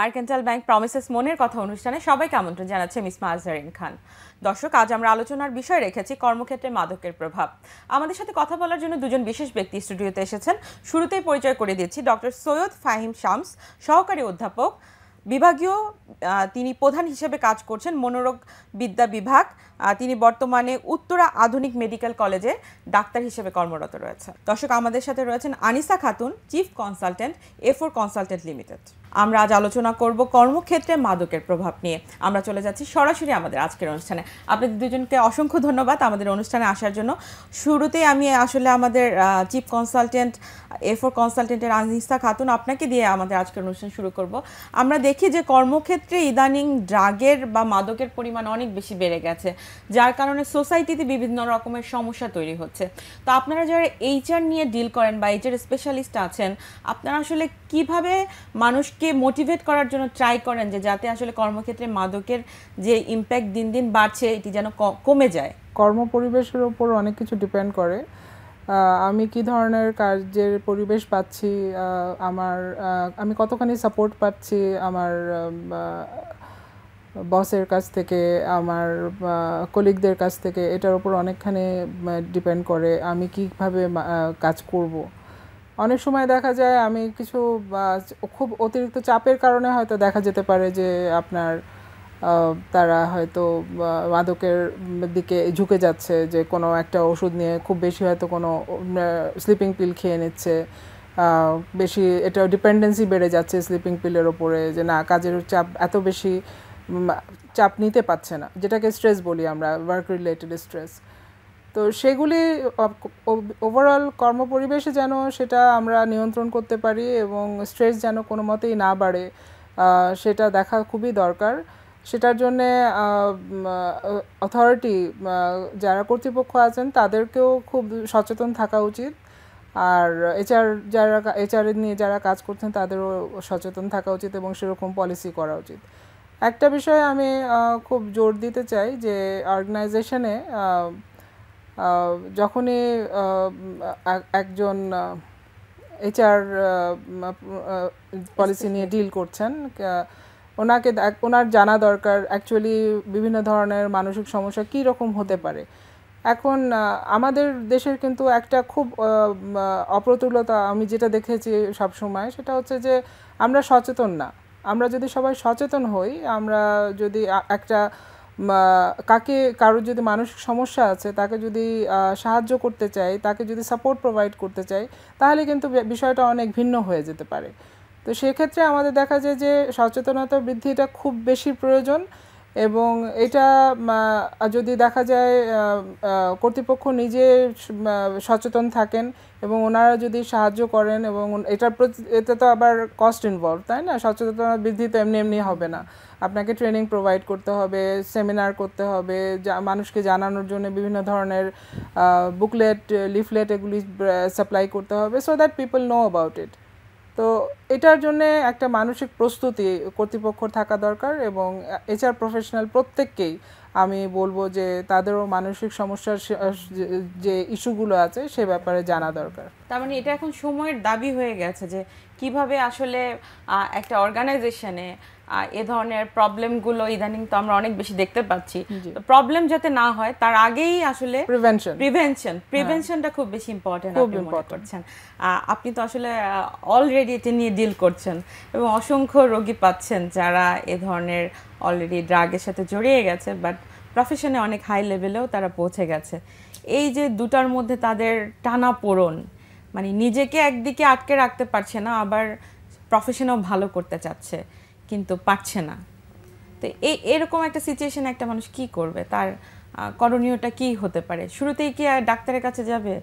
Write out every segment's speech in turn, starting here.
Mercantile bank promises মনের কথা অনুষ্ঠানে সবাইকে আমন্ত্রণ জানাচ্ছে মিস মাজহারিন খান। দর্শক, আজ আমরা আলোচনার বিষয় রেখেছি কর্মক্ষেত্রে মাদকের প্রভাব। আমাদের সাথে কথা বলার জন্য দুজন বিশেষ ব্যক্তি স্টুডিওতে এসেছেন। শুরুতেই পরিচয় করে দিচ্ছি ডক্টর সৈয়দ ফাহিম শামস, সহকারী অধ্যাপক, বিভাগীয় তিনি প্রধান হিসেবে কাজ করছেন মনোরোগ বিদ্যা বিভাগ তিনি বর্তমানে উত্তরা আধুনিক মেডিকেল কলেজে ডাক্তার হিসেবে কর্মরত রয়েছে দর্শক, আমাদের সাথে রয়েছেন Anisa Khatun, chief consultant, A four consultant limited. আমরা আজ আলোচনা করব কর্মক্ষেত্রে মাদকের প্রভাব নিয়ে। আমরা চলে যাচ্ছি সরাসরি আমাদের আজকের অনুষ্ঠানে। আপনাদের দুজনকে অসংখ্য ধন্যবাদ আমাদের অনুষ্ঠানে আসার জন্য। শুরুতেই আমি আসলে আমাদের চিফ কনসালটেন্ট, এ ফোর কনসালটেন্টের আনিসা খাতুন আপনাকে দিয়ে আমাদের আজকের অনুষ্ঠান শুরু করব। আমরা দেখি যে কর্মক্ষেত্রে ইদানিং ড্রাগের বা মাদকের পরিমাণ অনেক বেশি বেড়ে গেছে। যার কারণে সোসাইটিতে বিভিন্ন রকমের সমস্যা তৈরি হচ্ছে। তো আপনারা যারা এইচআর নিয়ে ডিল করেন বা এইচআর স্পেশালিস্ট আছেন, আপনারা আসলে কীভাবে মানুষকে মোটিভেট করার জন্য ট্রাই করেন যে যাতে আসলে কর্মক্ষেত্রে মাদকের যে ইম্প্যাক্ট দিন দিন বাড়ছে, এটি যেন কমে যায়? কর্ম পরিবেশের ওপর অনেক কিছু ডিপেন্ড করে। আমি কি ধরনের কাজের পরিবেশ পাচ্ছি আমার আমি কতখানি সাপোর্ট পাচ্ছি, আমার বসের কাছ থেকে, আমার কলিগদের কাছ থেকে, এটার উপর অনেকখানি ডিপেন্ড করে আমি কীভাবে কাজ করব। অনেক সময় দেখা যায় আমি কিছু খুব অতিরিক্ত চাপের কারণে হয়তো দেখা যেতে পারে যে আপনার তারা হয়তো মাদকের দিকে ঝুঁকে যাচ্ছে যে কোনো একটা ওষুধ নিয়ে খুব বেশি হয়তো কোনো স্লিপিং পিল খেয়ে নিচ্ছে। বেশি এটা ডিপেন্ডেন্সি বেড়ে যাচ্ছে স্লিপিং পিলের ওপরে যে না, কাজের চাপ এত বেশি চাপ নিতে পারছে না, যেটাকে স্ট্রেস বলি আমরা ওয়ার্ক রিলেটেড স্ট্রেস তো সেগুলি ওভারঅল কর্মপরিবেশে যেন সেটা আমরা নিয়ন্ত্রণ করতে পারি এবং স্ট্রেস যেন কোনো মতেই না বাড়ে সেটা দেখা খুবই দরকার। সেটার জন্যে অথরিটি যারা কর্তৃপক্ষ আছেন তাদেরকেও খুব সচেতন থাকা উচিত। আর এচআর যারা এচআর নিয়ে যারা কাজ করছেন তাদেরও সচেতন থাকা উচিত এবং সেরকম পলিসি করা উচিত। একটা বিষয়ে আমি খুব জোর দিতে চাই যে অর্গানাইজেশনে যখনই এক- একজন এইচআর পলিসি নিয়ে ডিল করছেন ওনাকে ওনার জানা দরকার অ্যাকচুয়ালি বিভিন্ন ধরনের মানসিক সমস্যা কী রকম হতে পারে। এখন আমাদের দেশের কিন্তু একটা খুব অপ্রতুলতা, আমি যেটা দেখেছি সব সময় সেটা হচ্ছে যে আমরা সচেতন না। আমরা যদি সবাই সচেতন হই, আমরা যদি একটা কাকে, কারোর যদি মানসিক সমস্যা আছে, তাকে যদি সাহায্য করতে চাই, তাকে যদি সাপোর্ট প্রোভাইড করতে চাই, তাহলে কিন্তু বিষয়টা অনেক ভিন্ন হয়ে যেতে পারে। তো সেক্ষেত্রে আমাদের দেখা যায় যে সচেতনতা বৃদ্ধিটা খুব বেশি প্রয়োজন। এবং এটা যদি দেখা যায় কর্তৃপক্ষ নিজে সচেতন থাকেন এবং ওনারা যদি সাহায্য করেন এবং এটার প্রতি, এতে তো আবার কস্ট ইনভলভ তাই না? সচেতনতা বৃদ্ধি তো এমনি এমনি হবে না। আপনাকে ট্রেনিং প্রোভাইড করতে হবে সেমিনার করতে হবে, যা- মানুষকে জানানোর জন্য বিভিন্ন ধরনের বুকলেট লিফলেট এগুলি সাপ্লাই করতে হবে so that people know about it তো এটার জন্য একটা মানসিক প্রস্তুতি কর্তৃপক্ষ থাকা দরকার এবং এচআর প্রফেশনাল প্রত্যেককেই আমি বলব যে তাদেরও মানসিক সমস্যার যে- ইস্যুগুলো আছে সে ব্যাপারে জানা দরকার তার মানে এটা এখন সময়ের দাবি হয়ে গেছে যে কীভাবে আসলে একটা অর্গানাইজেশনে এ ধরনের প্রবলেমগুলো ইদানিং তো আমরা অনেক বেশি দেখতে পাচ্ছি। প্রবলেম যাতে না হয় তার আগেই আসলে প্রিভেনশন প্রিভেনশন প্রিভেনশনটা খুব বেশি ইম্পর্টেন্ট আপনি মনে করছেন। আপনি তো আসলে অলরেডি এটা নিয়ে ডিল করছেন এবং অসংখ্য রোগী পাচ্ছেন যারা এ ধরনের অলরেডি ড্রাগের সাথে জড়িয়ে গেছে বাট প্রফেশনে অনেক হাই লেভেলেও তারা পৌঁছে গেছে। এই যে দুটার মধ্যে তাদের টানা পোড়ন মানে নিজেকে একদিকে আটকে রাখতে পারছে না আবার প্রফেশনেও ভালো করতে চাচ্ছে। কিন্তু পারছে না। তো এই এরকম একটা সিচুয়েশনে একটা মানুষ কি করবে? তার করণীয়টা কি হতে পারে? শুরুতেই কি ডাক্তারের কাছে যাবে?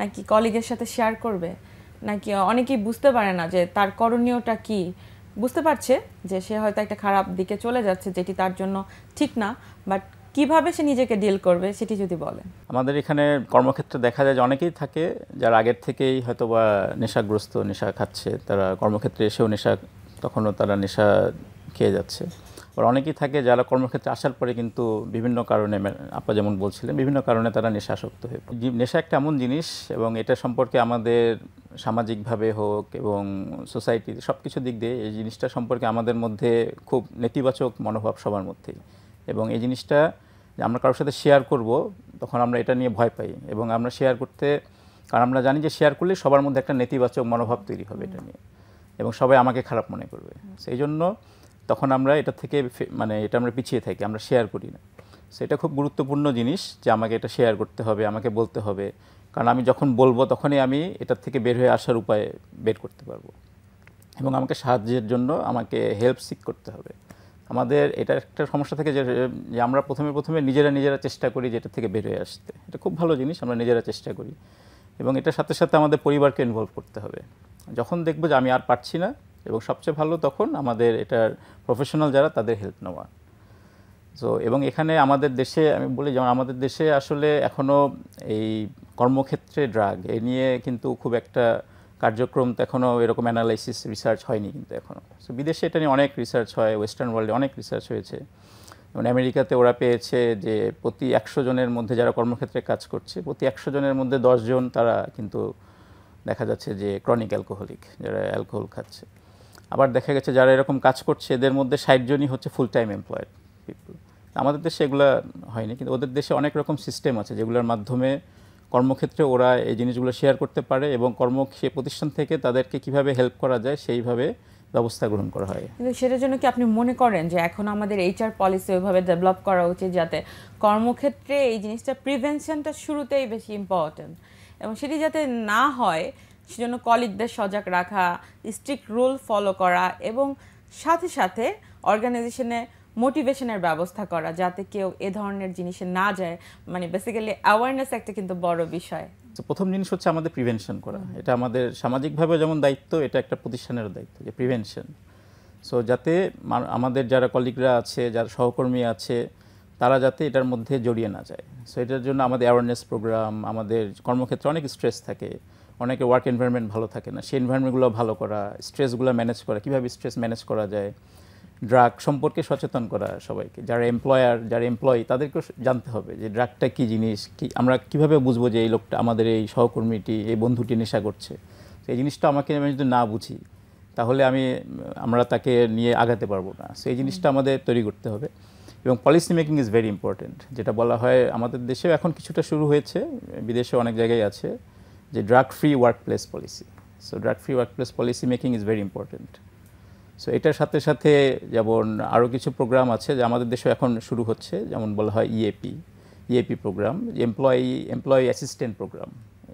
নাকি কলিগের সাথে শেয়ার করবে? নাকি অনেকেই বুঝতে পারে না যে তার করণীয়টা কি? বুঝতে পারছে যে সে হয়তো একটা খারাপ দিকে চলে যাচ্ছে, যেটি তার জন্য ঠিক না বাট কীভাবে সে নিজেকে ডিল করবে সেটি যদি বলেন। আমাদের এখানে কর্মক্ষেত্রে দেখা যায় যে অনেকেই থাকে যারা আগের থেকেই হয়তো বা নেশাগ্রস্ত, নেশা খাচ্ছে, তারা কর্মক্ষেত্রে এসেও নেশা তখনও তারা নেশা খেয়ে যাচ্ছে। আবার অনেকেই থাকে যারা কর্মক্ষেত্রে আসার পরে কিন্তু বিভিন্ন কারণে আপা যেমন বলছিলেন, বিভিন্ন কারণে তারা নেশাসক্ত হয়ে। নেশা একটা এমন জিনিস এবং এটা সম্পর্কে আমাদের সামাজিকভাবে হোক এবং সোসাইটি সব কিছু দিক দিয়ে এই জিনিসটা সম্পর্কে আমাদের মধ্যে খুব নেতিবাচক মনোভাব সবার মধ্যেই। এবং এই জিনিসটা আমরা কারোর সাথে শেয়ার করব, তখন আমরা এটা নিয়ে ভয় পাই এবং আমরা শেয়ার করতে, কারণ আমরা জানি যে শেয়ার করলে সবার মধ্যে একটা নেতিবাচক মনোভাব তৈরি হবে এটা নিয়ে। এবং সবাই আমাকে খারাপ মনে করবে। সেই জন্য তখন আমরা এটা থেকে মানে এটা আমরা পিছিয়ে থাকি, আমরা শেয়ার করি না। সেটা খুব গুরুত্বপূর্ণ জিনিস যে আমাকে এটা শেয়ার করতে হবে, আমাকে বলতে হবে। কারণ আমি যখন বলব তখনই আমি এটার থেকে বের হয়ে আসার উপায় বের করতে পারব। এবং আমাকে সাহায্যের জন্য আমাকে হেল্প সিক করতে হবে। আমাদের এটা একটা সমস্যা থেকে যে আমরা প্রথমে প্রথমে নিজেরা নিজেরা চেষ্টা করি যে এটা থেকে বের হয়ে আসতে। এটা খুব ভালো জিনিস, আমরা নিজেরা চেষ্টা করি। এবং এটার সাথে সাথে আমাদের পরিবারকে ইনভলভ করতে হবে। যখন দেখব যে আমি আর পারছি না এবং সবচেয়ে ভালো তখন আমাদের এটার প্রফেশনাল যারা, তাদের হেল্প নেওয়া। সো এবং এখানে আমাদের দেশে, আমি বলি যেমন আমাদের দেশে আসলে এখনও এই কর্মক্ষেত্রে ড্রাগ এ নিয়ে কিন্তু খুব একটা কার্যক্রম তো এখনও এরকম অ্যানালাইসিস রিসার্চ হয়নি কিন্তু এখনও সো বিদেশে এটা নিয়ে অনেক রিসার্চ হয় ওয়েস্টার্ন ওয়ার্ল্ডে অনেক রিসার্চ হয়েছে। যেমন আমেরিকাতে ওরা পেয়েছে যে প্রতি একশো জনের মধ্যে যারা কর্মক্ষেত্রে কাজ করছে, প্রতি একশো জনের মধ্যে জন তারা কিন্তু দেখা যাচ্ছে যে ক্রনিক অ্যালকোহলিক যারা অ্যালকোহল খাচ্ছে। আবার দেখা গেছে যারা এরকম কাজ করছে, এদের মধ্যে ষাট জনই হচ্ছে ফুল টাইম এমপ্লয়েড পিপল আমাদের দেশে এগুলো হয়নি, কিন্তু ওদের দেশে অনেক রকম সিস্টেম আছে যেগুলোর মাধ্যমে কর্মক্ষেত্রে ওরা এই জিনিসগুলো শেয়ার করতে পারে এবং কর্ম সে প্রতিষ্ঠান থেকে তাদেরকে কীভাবে হেল্প করা যায় সেইভাবে ব্যবস্থা গ্রহণ করা হয়। কিন্তু সেটার জন্য কি আপনি মনে করেন যে এখন আমাদের এইচআর পলিসি ওইভাবে ডেভেলপ করা উচিত যাতে কর্মক্ষেত্রে এই জিনিসটা প্রিভেনশনটা শুরুতেই বেশি ইম্পর্টেন্ট এবং সেটি যাতে না হয়, সেজন্য কলিগদের সজাগ রাখা স্ট্রিক্ট রুল ফলো করা এবং সাথে সাথে অর্গানাইজেশনে মোটিভেশনের ব্যবস্থা করা যাতে কেউ এ ধরনের জিনিসে না যায়। মানে বেসিক্যালি অ্যাওয়ারনেস একটা কিন্তু বড় বিষয়। তো প্রথম জিনিস হচ্ছে আমাদের প্রিভেনশন করা। এটা আমাদের সামাজিকভাবে যেমন দায়িত্ব, এটা একটা প্রতিষ্ঠানেরও দায়িত্ব যে প্রিভেনশন সো যাতে আমাদের যারা কলিগরা আছে, যারা সহকর্মী আছে তারা যাতে এটার মধ্যে জড়িয়ে না যায়। সো এটার জন্য আমাদের অ্যাওয়ারনেস প্রোগ্রাম আমাদের কর্মক্ষেত্রে অনেক স্ট্রেস থাকে। অনেকে ওয়ার্ক এনভায়রনমেন্ট ভালো থাকে না। সেই এনভায়রনমেন্টগুলো ভালো করা স্ট্রেসগুলো ম্যানেজ করা, কীভাবে স্ট্রেস ম্যানেজ করা যায়? ড্রাগ সম্পর্কে সচেতন করা সবাইকে। যারা এমপ্লয়ার যারা এমপ্লয়ি তাদেরকেও জানতে হবে যে ড্রাগটা কী জিনিস? কি, আমরা কীভাবে বুঝব যে এই লোকটা আমাদের এই সহকর্মীটি, এই বন্ধুটি নেশা করছে? তো এই জিনিসটা আমাকে আমি যদি না বুঝি, তাহলে আমি, আমরা তাকে নিয়ে আগাতে পারব না। সেই জিনিসটা আমাদের তৈরি করতে হবে। এবং policy making is very important যেটা বলা হয় আমাদের দেশেও এখন কিছুটা শুরু হয়েছে, বিদেশে অনেক জায়গায় আছে, যে drug free workplace policy so drug free workplace policy making is very important so এটার সাথে সাথে যেমন আরও কিছু প্রোগ্রাম আছে যে আমাদের দেশেও এখন শুরু হচ্ছে, যেমন বলা হয় EAP EAP program employee employee assistant program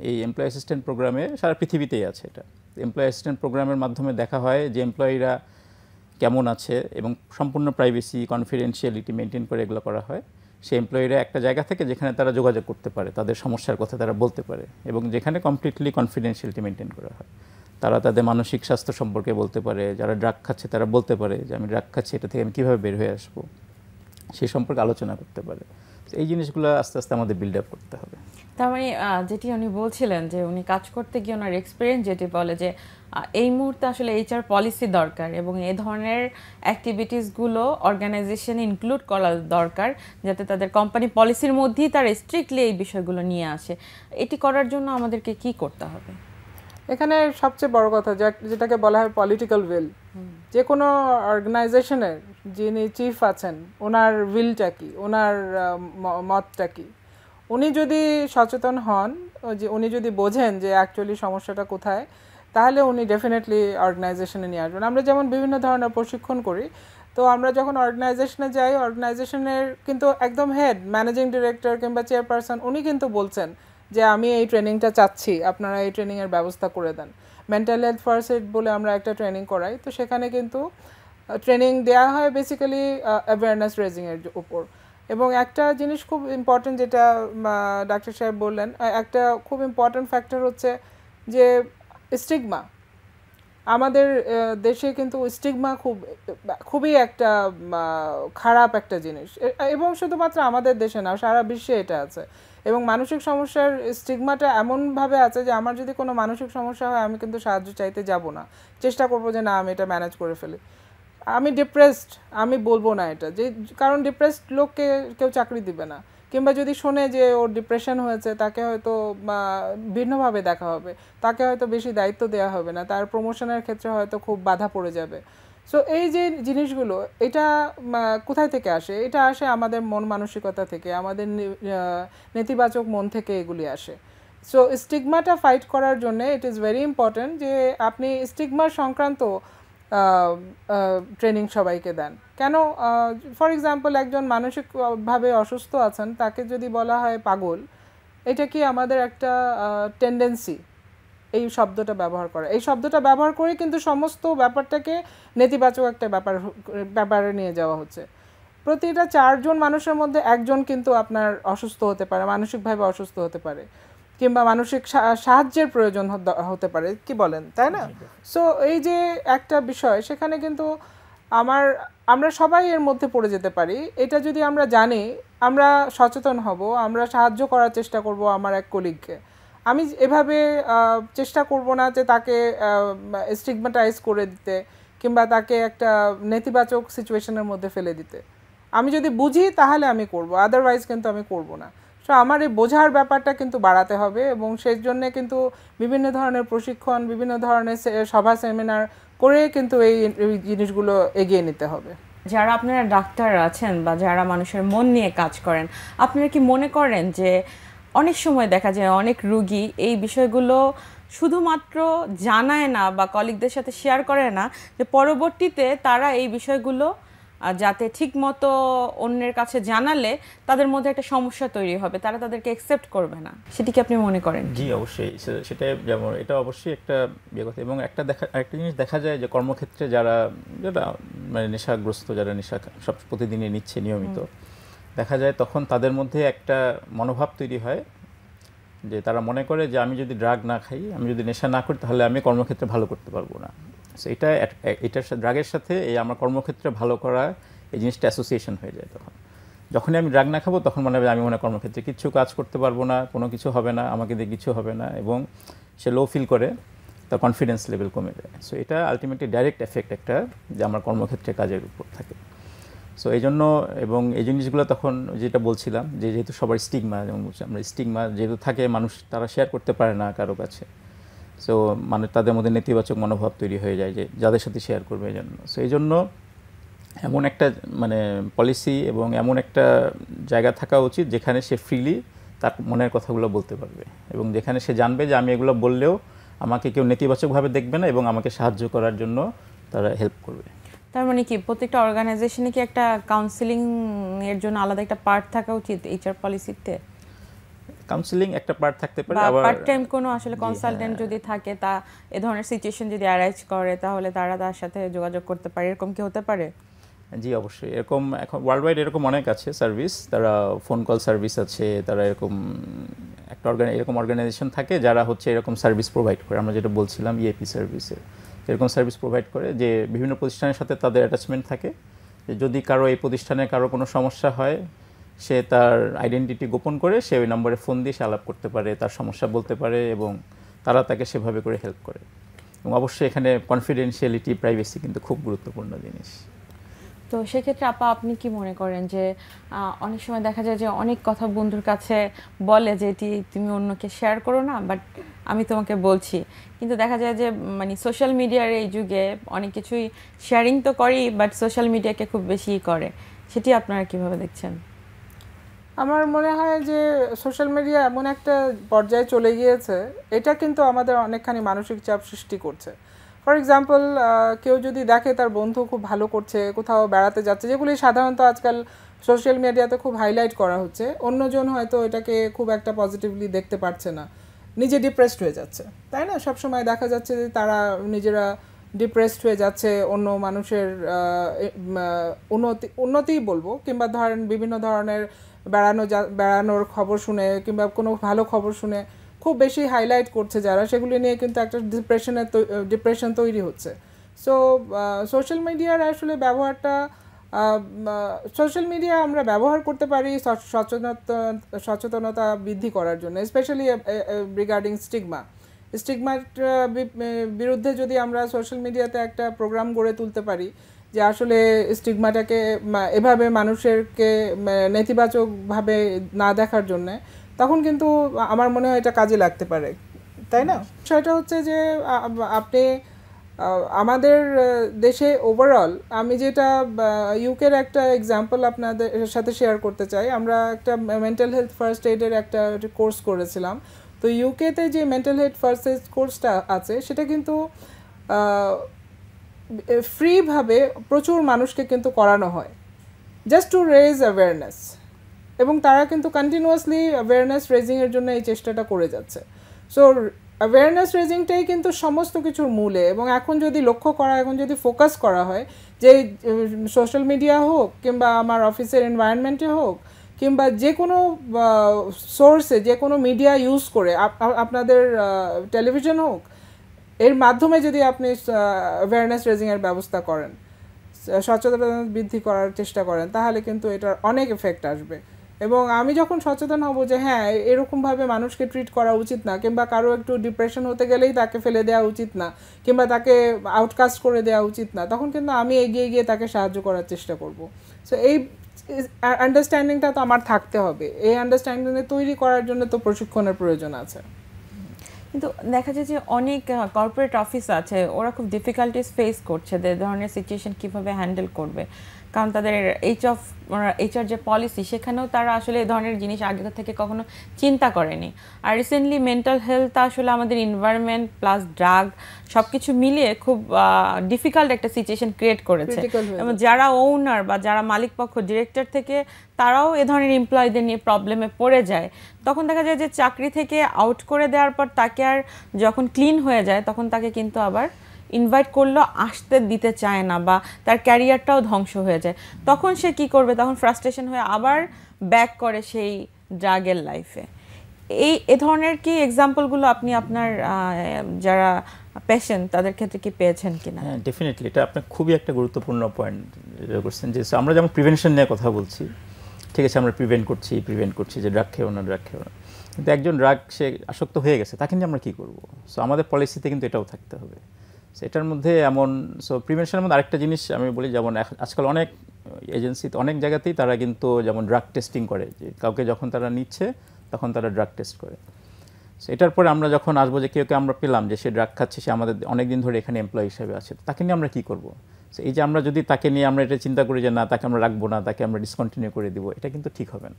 এই এমপ্লয়ি অ্যাসিস্ট্যান্ট প্রোগ্রামে সারা পৃথিবীতেই আছে এটা। এমপ্লয়ি অ্যাসিস্ট্যান্ট প্রোগ্রামের মাধ্যমে দেখা হয় যে এমপ্লয়িরা কেমন আছে এবং সম্পূর্ণ প্রাইভেসি কনফিডেন্সিয়ালিটি মেনটেন করে এগুলো করা হয়। সেই এমপ্লয়িরা একটা জায়গা থেকে যেখানে তারা যোগাযোগ করতে পারে, তাদের সমস্যার কথা তারা বলতে পারে এবং যেখানে কমপ্লিটলি কনফিডেন্সিয়ালিটি মেনটেন করা হয়। তারা তাদের মানসিক স্বাস্থ্য সম্পর্কে বলতে পারে, যারা ড্রাগ খাচ্ছে তারা বলতে পারে যে, আমি ড্রাগ খাচ্ছি, এটা থেকে আমি কীভাবে বের হয়ে আসব? সে সম্পর্কে আলোচনা করতে পারে। এই জিনিসগুলো আস্তে আস্তে আমাদের বিল্ড আপ করতে হবে। তার মানে যেটি উনি বলছিলেন যে উনি কাজ করতে গিয়ে ওনার এক্সপিরিয়েন্স যেটি বলে যে এই মুহূর্তে আসলে এইচআর পলিসি দরকার এবং এ ধরনের অ্যাক্টিভিটিসগুলো অর্গানাইজেশন ইনক্লুড করা দরকার যাতে তাদের কোম্পানি পলিসির মধ্যেই তারা স্ট্রিক্টলি এই বিষয়গুলো নিয়ে আসে। এটি করার জন্য আমাদেরকে কি করতে হবে? এখানে সবচেয়ে বড় কথা যা- যেটাকে বলা হয় পলিটিক্যাল উইল যে কোনো অর্গানাইজেশনের যিনি চিফ আছেন, ওনার উইলটা কি? ওনার মতটা কি? উনি যদি সচেতন হন যে উনি যদি বোঝেন যে অ্যাকচুয়ালি সমস্যাটা কোথায়, তাহলে উনি ডেফিনেটলি অর্গানাইজেশনে নিয়ে আসবেন। আমরা যেমন বিভিন্ন ধরনের প্রশিক্ষণ করি, তো আমরা যখন অর্গানাইজেশনে যাই অর্গানাইজেশনের কিন্তু একদম হেড ম্যানেজিং ডিরেক্টর কিংবা চেয়ারপারসন উনি কিন্তু বলছেন যে, আমি এই ট্রেনিংটা চাচ্ছি, আপনারা এই ট্রেনিংয়ের ব্যবস্থা করে দেন। মেন্টাল হেলথ ফার্স্ট এড বলে আমরা একটা ট্রেনিং করাই। তো সেখানে কিন্তু ট্রেনিং দেওয়া হয় বেসিক্যালি অ্যাওয়ারনেস রেজিংয়ের উপর। এবং একটা জিনিস খুব ইম্পর্টেন্ট যেটা ডাক্তার সাহেব বললেন একটা খুব ইম্পর্টেন্ট ফ্যাক্টর হচ্ছে যে স্টিগমা আমাদের দেশে কিন্তু স্টিগমা খুব, খুবই একটা খারাপ একটা জিনিস। এবং শুধুমাত্র আমাদের দেশে না, সারা বিশ্বে এটা আছে। এবং মানসিক সমস্যার স্টিগমাটা এমনভাবে আছে যে আমার যদি কোনো মানসিক সমস্যা হয়, আমি কিন্তু সাহায্য চাইতে যাব না। চেষ্টা করব যে না, আমি এটা ম্যানেজ করে ফেলি। আমি ডিপ্রেসড আমি বলব না এটা। যে, কারণ ডিপ্রেসড লোককে কেউ চাকরি দিবে না। কিংবা যদি শোনে যে ওর ডিপ্রেশন হয়েছে, তাকে হয়তো ভিন্নভাবে দেখা হবে। তাকে হয়তো বেশি দায়িত্ব দেওয়া হবে না। তার প্রমোশনের ক্ষেত্রে হয়তো খুব বাধা পড়ে যাবে। সো এই যে জিনিসগুলো, এটা কোথায় থেকে আসে? এটা আসে আমাদের মন মানসিকতা থেকে, আমাদের নেতিবাচক মন থেকে এগুলি আসে। সো স্টিগমাটা ফাইট করার জন্যে ইট ইজ ভেরি ইম্পর্ট্যান্ট যে আপনি স্টিগমা সংক্রান্ত ট্রেনিং সবাইকে দেন। কেন? ফর এক্সাম্পল একজন মানসিকভাবে অসুস্থ আছেন, তাকে যদি বলা হয় পাগল, এটা কি আমাদের একটা টেন্ডেন্সি এই শব্দটা ব্যবহার করা। এই শব্দটা ব্যবহার করে কিন্তু সমস্ত ব্যাপারটাকে নেতিবাচক একটা ব্যাপার ব্যাপারে নিয়ে যাওয়া হচ্ছে। প্রতিটা চারজন মানুষের মধ্যে একজন কিন্তু আপনার অসুস্থ হতে পারে মানসিকভাবে অসুস্থ হতে পারে কিংবা মানসিক সাহায্যের প্রয়োজন হতে পারে কি বলেন তাই না? সো এই যে একটা বিষয় সেখানে কিন্তু আমার আমরা সবাই এর মধ্যে পড়ে যেতে পারি। এটা যদি আমরা জানি আমরা সচেতন হব আমরা সাহায্য করার চেষ্টা করব আমার এক কলিগকে আমি এভাবে চেষ্টা করব না যে তাকে স্টিগমাটাইজ করে দিতে কিংবা তাকে একটা নেতিবাচক সিচুয়েশনের মধ্যে ফেলে দিতে। আমি যদি বুঝি তাহলে আমি করব আদারওয়াইজ কিন্তু আমি করব না। সো আমার এই বোঝার ব্যাপারটা কিন্তু বাড়াতে হবে এবং সেই জন্যে কিন্তু বিভিন্ন ধরনের প্রশিক্ষণ, বিভিন্ন ধরনের সভা সেমিনার করে কিন্তু এই জিনিসগুলো এগিয়ে নিতে হবে। যারা আপনারা ডাক্তার আছেন বা যারা মানুষের মন নিয়ে কাজ করেন, আপনারা কি মনে করেন যে অনেক সময় দেখা যায় অনেক রুগী এই বিষয়গুলো শুধুমাত্র জানায় না বা কলিগদের সাথে শেয়ার করে না যে পরবর্তীতে তারা এই বিষয়গুলো যাতে ঠিকমতো অন্যের কাছে জানালে তাদের মধ্যে একটা সমস্যা তৈরি হবে তারা তাদেরকে অ্যাকসেপ্ট করবে না। সেটি কি আপনি মনে করেন? জি অবশ্যই। সেটা যেমন এটা অবশ্যই একটা ইয়ে কথা। এবং একটা দেখা একটা জিনিস দেখা যায় যে কর্মক্ষেত্রে যারা যারা মানে নেশাগ্রস্ত যারা নেশা সব প্রতিদিনই নিচ্ছে নিয়মিত দেখা যায় তখন তাদের মধ্যে একটা মনোভাব তৈরি হয় যে তারা মনে করে যে আমি যদি ড্রাগ না খাই, আমি যদি নেশা না করি, তাহলে আমি কর্মক্ষেত্রে ভালো করতে পারব না। সো এটা এটার ড্রাগের সাথে এই আমার কর্মক্ষেত্রে ভালো করা এই জিনিসটা অ্যাসোসিয়েশন হয়ে যায় তখন। যখনই আমি ড্রাগ না খাব, তখন মনে হবে আমি মনে কর্মক্ষেত্রে কিছু কাজ করতে পারব না, কোনো কিছু হবে না, আমাকে দিয়ে কিছু হবে না এবং সে লো ফিল করে, তার কনফিডেন্স লেভেল কমে যায়। সো এটা আলটিমেটলি ডাইরেক্ট এফেক্ট একটা যে আমার কর্মক্ষেত্রে কাজের উপর থাকে। সো এই জন্য এবং এই জিনিসগুলো তখন যেটা বলছিলাম যে যেহেতু সবার স্টিগমা যেমন আমরা স্টিগমা যেহেতু থাকে, মানুষ তারা শেয়ার করতে পারে না কারও কাছে। সো মানে তাদের মধ্যে নেতিবাচক মনোভাব তৈরি হয়ে যায় যে যাদের সাথে শেয়ার করবে এই জন্য। সো এই জন্য এমন একটা মানে পলিসি এবং এমন একটা জায়গা থাকা উচিত যেখানে সে ফ্রিলি তার মনের কথাগুলো বলতে পারবে। এবং যেখানে সে জানবে যে আমি এগুলো বললেও আমাকে কেউ নেতিবাচকভাবে দেখবে না এবং আমাকে সাহায্য করার জন্য তারা হেল্প করবে। তার মানে কি প্রত্যেকটা অর্গানাইজেশনে কি একটা কাউন্সিলিং এর জন্য আলাদা একটা পার্ট থাকা উচিত এইচআর পলিসিতে কাউন্সিলিং একটা পার্ট থাকতে পারে আবার পার্ট টাইম কোনো আসলে কনসালটেন্ট হ্যাঁ। যদি থাকে তা এ ধরনের সিচুয়েশন যদি অ্যারাইজ করে তাহলে তারা তার সাথে যোগাযোগ করতে পারে এরকম কি হতে পারে? জি অবশ্যই। এরকম এখন ওয়ার্ল্ড ওয়াইড এরকম অনেক আছে সার্ভিস তারা ফোন কল সার্ভিস আছে তারা এরকম একটা অর্গান এরকম অর্গানাইজেশন থাকে যারা হচ্ছে এরকম সার্ভিস প্রোভাইড করে। আমরা যেটা বলছিলাম ইএপি সার্ভিসের এরকম সার্ভিস প্রোভাইড করে যে বিভিন্ন প্রতিষ্ঠানের সাথে তাদের অ্যাটাচমেন্ট থাকে। যদি কারও এই প্রতিষ্ঠানে কারও কোনো সমস্যা হয়, সে তার আইডেন্টিটি গোপন করে সে ওই নম্বরে ফোন দিয়ে সে আলাপ করতে পারে, তার সমস্যা বলতে পারে এবং তারা তাকে সেভাবে করে হেল্প করে। এবং অবশ্যই এখানে কনফিডেন্সিয়ালিটি প্রাইভেসি কিন্তু খুব গুরুত্বপূর্ণ জিনিস। তো সেক্ষেত্রে আপা, আপনি কি মনে করেন যে অনেক সময় দেখা যায় যে অনেক কথা বন্ধুর কাছে বলে যে, এটি তুমি অন্যকে শেয়ার করো না বাট আমি তোমাকে বলছি। কিন্তু দেখা যায় যে মানে সোশ্যাল মিডিয়ার এই যুগে অনেক কিছুই শেয়ারিং তো করেই বাট সোশ্যাল মিডিয়াকে খুব বেশি করে। সেটি আপনারা কীভাবে দেখছেন? আমার মনে হয় যে সোশ্যাল মিডিয়া এমন একটা পর্যায়ে চলে গিয়েছে, এটা কিন্তু আমাদের অনেকখানি মানসিক চাপ সৃষ্টি করছে। ফর এক্সাম্পল কেউ যদি দেখে তার বন্ধু খুব ভালো করছে, কোথাও বেড়াতে যাচ্ছে, যেগুলি সাধারণত আজকাল সোশ্যাল মিডিয়াতে খুব হাইলাইট করা হচ্ছে, অন্যজন হয়তো এটাকে খুব একটা পজিটিভলি দেখতে পারছে না। নিজে ডিপ্রেসড হয়ে যাচ্ছে। তাই না? সবসময় দেখা যাচ্ছে যে তারা নিজেরা ডিপ্রেসড হয়ে যাচ্ছে, অন্য মানুষের উন্নতি উন্নতিই বলব, কিংবা ধরেন বিভিন্ন ধরনের বেড়ানো যা, বেড়ানোর খবর শুনে, কিংবা কোনো ভালো খবর শুনে খুব বেশি হাইলাইট করছে যারা, সেগুলি নিয়ে কিন্তু একটা ডিপ্রেশনের ডিপ্রেশন তৈরি হচ্ছে। সো সোশ্যাল মিডিয়ার আসলে ব্যবহারটা সোশ্যাল মিডিয়া আমরা ব্যবহার করতে পারি সচ- সচেতনতা সচেতনতা বৃদ্ধি করার জন্য স্পেশালি রিগার্ডিং স্টিগমা স্টিগমার বিরুদ্ধে যদি আমরা সোশ্যাল মিডিয়াতে একটা প্রোগ্রাম গড়ে তুলতে পারি যে আসলে স্টিগমাটাকে এভাবে মানুষেরকে নেতিবাচকভাবে না দেখার জন্য তখন কিন্তু আমার মনে হয় এটা কাজে লাগতে পারে। তাই না? বিষয়টা হচ্ছে যে আপনি আমাদের দেশে ওভারঅল আমি যেটা ইউকের একটা এক্সাম্পল আপনাদের সাথে শেয়ার করতে চাই। আমরা একটা মেন্টাল হেলথ ফার্স্ট এইডের একটা কোর্স করেছিলাম। তো ইউকেতে যে মেন্টাল হেলথ ফার্স্ট এইড কোর্সটা আছে, সেটা কিন্তু ফ্রিভাবে প্রচুর মানুষকে কিন্তু করানো হয়। জাস্ট টু রেজ অ্যাওয়ারনেস এবং তারা কিন্তু কন্টিনিউয়াসলি অ্যাওয়ারনেস রেজিংয়ের জন্য এই চেষ্টাটা করে যাচ্ছে। সো অ্যাওয়ারনেস রেজিংটাই কিন্তু সমস্ত কিছুর মূলে এবং এখন যদি লক্ষ্য করা, এখন যদি ফোকাস করা হয়, যে সোশ্যাল মিডিয়া হোক কিংবা আমার অফিসের এনভায়রনমেন্টে হোক কিংবা যে কোনো সোর্সে যে কোনো মিডিয়া ইউজ করে, আপ- আপ- আপনাদের টেলিভিশন হোক, এর মাধ্যমে যদি আপনি অ্যাওয়ারনেস রেজিংয়ের ব্যবস্থা করেন সচেতনতা বৃদ্ধি করার চেষ্টা করেন, তাহলে কিন্তু এটার অনেক এফেক্ট আসবে। এবং আমি যখন সচেতন হব যে হ্যাঁ এরকমভাবে মানুষকে ট্রিট করা উচিত না, কিংবা কারও একটু ডিপ্রেশন হতে গেলেই তাকে ফেলে দেওয়া উচিত না, কিংবা তাকে আউটকাস্ট করে দেওয়া উচিত না, তখন কিন্তু আমি এগিয়ে গিয়ে তাকে সাহায্য করার চেষ্টা করব। সো এই আন্ডারস্ট্যান্ডিংটা তো আমার থাকতে হবে। এই আন্ডারস্ট্যান্ডিং তৈরি করার জন্য তো প্রশিক্ষণের প্রয়োজন আছে। কিন্তু দেখা যায় যে অনেক কর্পোরেট অফিস আছে, ওরা খুব ডিফিকাল্টিস ফেস করছে ধরনের সিচুয়েশন কীভাবে হ্যান্ডেল করবে। কারণ তাদের এইচ অফ এইচআর যে পলিসি সেখানেও তারা আসলে এই ধরনের জিনিস আগে থেকে কখনো চিন্তা করেনি। আর রিসেন্টলি মেন্টাল হেলথ আসলে আমাদের এনভায়রনমেন্ট প্লাস ড্রাগ সব কিছু মিলিয়ে খুব ডিফিকাল্ট একটা সিচুয়েশন ক্রিয়েট করেছে। এবং যারা ওনার বা যারা মালিক পক্ষ ডিরেক্টর থেকে তারাও এ ধরনের এমপ্লয়ীদের নিয়ে প্রবলেমে পড়ে যায়। তখন দেখা যায় যে চাকরি থেকে আউট করে দেওয়ার পর তাকে আর যখন ক্লিন হয়ে যায় তখন তাকে কিন্তু আবার ইনভাইট করলেও আসতে দিতে চায় না বা তার ক্যারিয়ারটাও ধ্বংস হয়ে যায়। তখন সে কি করবে? তখন ফ্রাস্ট্রেশন হয়ে আবার ব্যাক করে সেই ড্রাগের লাইফে এই, এ ধরনের কি এক্সাম্পলগুলো আপনি আপনার যারা পেশেন্ট তাদের ক্ষেত্রে কি পেয়েছেন কিনা? হ্যাঁ ডেফিনেটলি এটা আপনার খুবই একটা গুরুত্বপূর্ণ পয়েন্ট করছেন যে আমরা যেমন প্রিভেনশন নিয়ে কথা বলছি, ঠিক আছে, আমরা প্রিভেন্ট করছি প্রিভেন্ট করছি যে ড্রাগ খেও না ড্রাগ খেও না। কিন্তু একজন ড্রাগ সে আসক্ত হয়ে গেছে, তাকে নিয়ে আমরা কী করব? সো আমাদের পলিসিতে কিন্তু এটাও থাকতে হবে। সো এটার মধ্যে এমন সো প্রিভেনশনের মধ্যে আরেকটা জিনিস আমি বলি, যেমন আজকাল অনেক এজেন্সিতে অনেক জায়গাতেই তারা কিন্তু যেমন ড্রাগ টেস্টিং করে, যে কাউকে যখন তারা নিচ্ছে, তখন তারা ড্রাগ টেস্ট করে। এটার পরে আমরা যখন আসব যে কেউ কেউ আমরা পেলাম যে সে ড্রাগ খাচ্ছে, সে আমাদের অনেক দিন ধরে এখানে এমপ্লয়ি হিসেবে আছে, তাকে নিয়ে আমরা কি করব? এই যে আমরা যদি তাকে নিয়ে আমরা এটা চিন্তা করি যে না, তাকে আমরা রাখব না, তাকে আমরা ডিসকন্টিনিউ করে দিব, এটা কিন্তু ঠিক হবে না।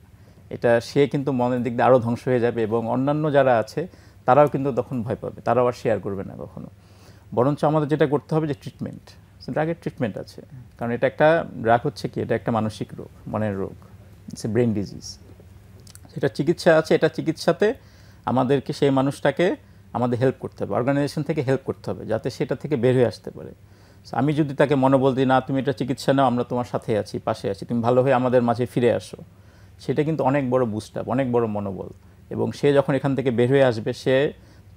এটা সে কিন্তু মনের দিক দিয়ে আরও ধ্বংস হয়ে যাবে এবং অন্যান্য যারা আছে, তারাও কিন্তু তখন ভয় পাবে, তারাও আর শেয়ার করবে না কখনো। বরঞ্চ আমাদের যেটা করতে হবে যে ট্রিটমেন্ট ড্রাগের ট্রিটমেন্ট আছে। কারণ এটা একটা ড্রাগ হচ্ছে কি? এটা একটা মানসিক রোগ, মনের রোগ। ইটস এ ব্রেন ডিজিজ সেটা চিকিৎসা আছে, এটা চিকিৎসাতে আমাদেরকে সেই মানুষটাকে আমাদের হেল্প করতে হবে। অর্গানাইজেশন থেকে হেল্প করতে হবে, যাতে সেটা থেকে বের হয়ে আসতে পারে। আমি যদি তাকে মনোবল দিই, না, তুমি এটা চিকিৎসা নাও, আমরা তোমার সাথে আছি, পাশে আছি, তুমি ভালো হয়ে আমাদের মাঝে ফিরে আসো। সেটা কিন্তু অনেক বড় বুস্ট আপ অনেক বড় মনোবল। এবং সে যখন এখান থেকে বের হয়ে আসবে, সে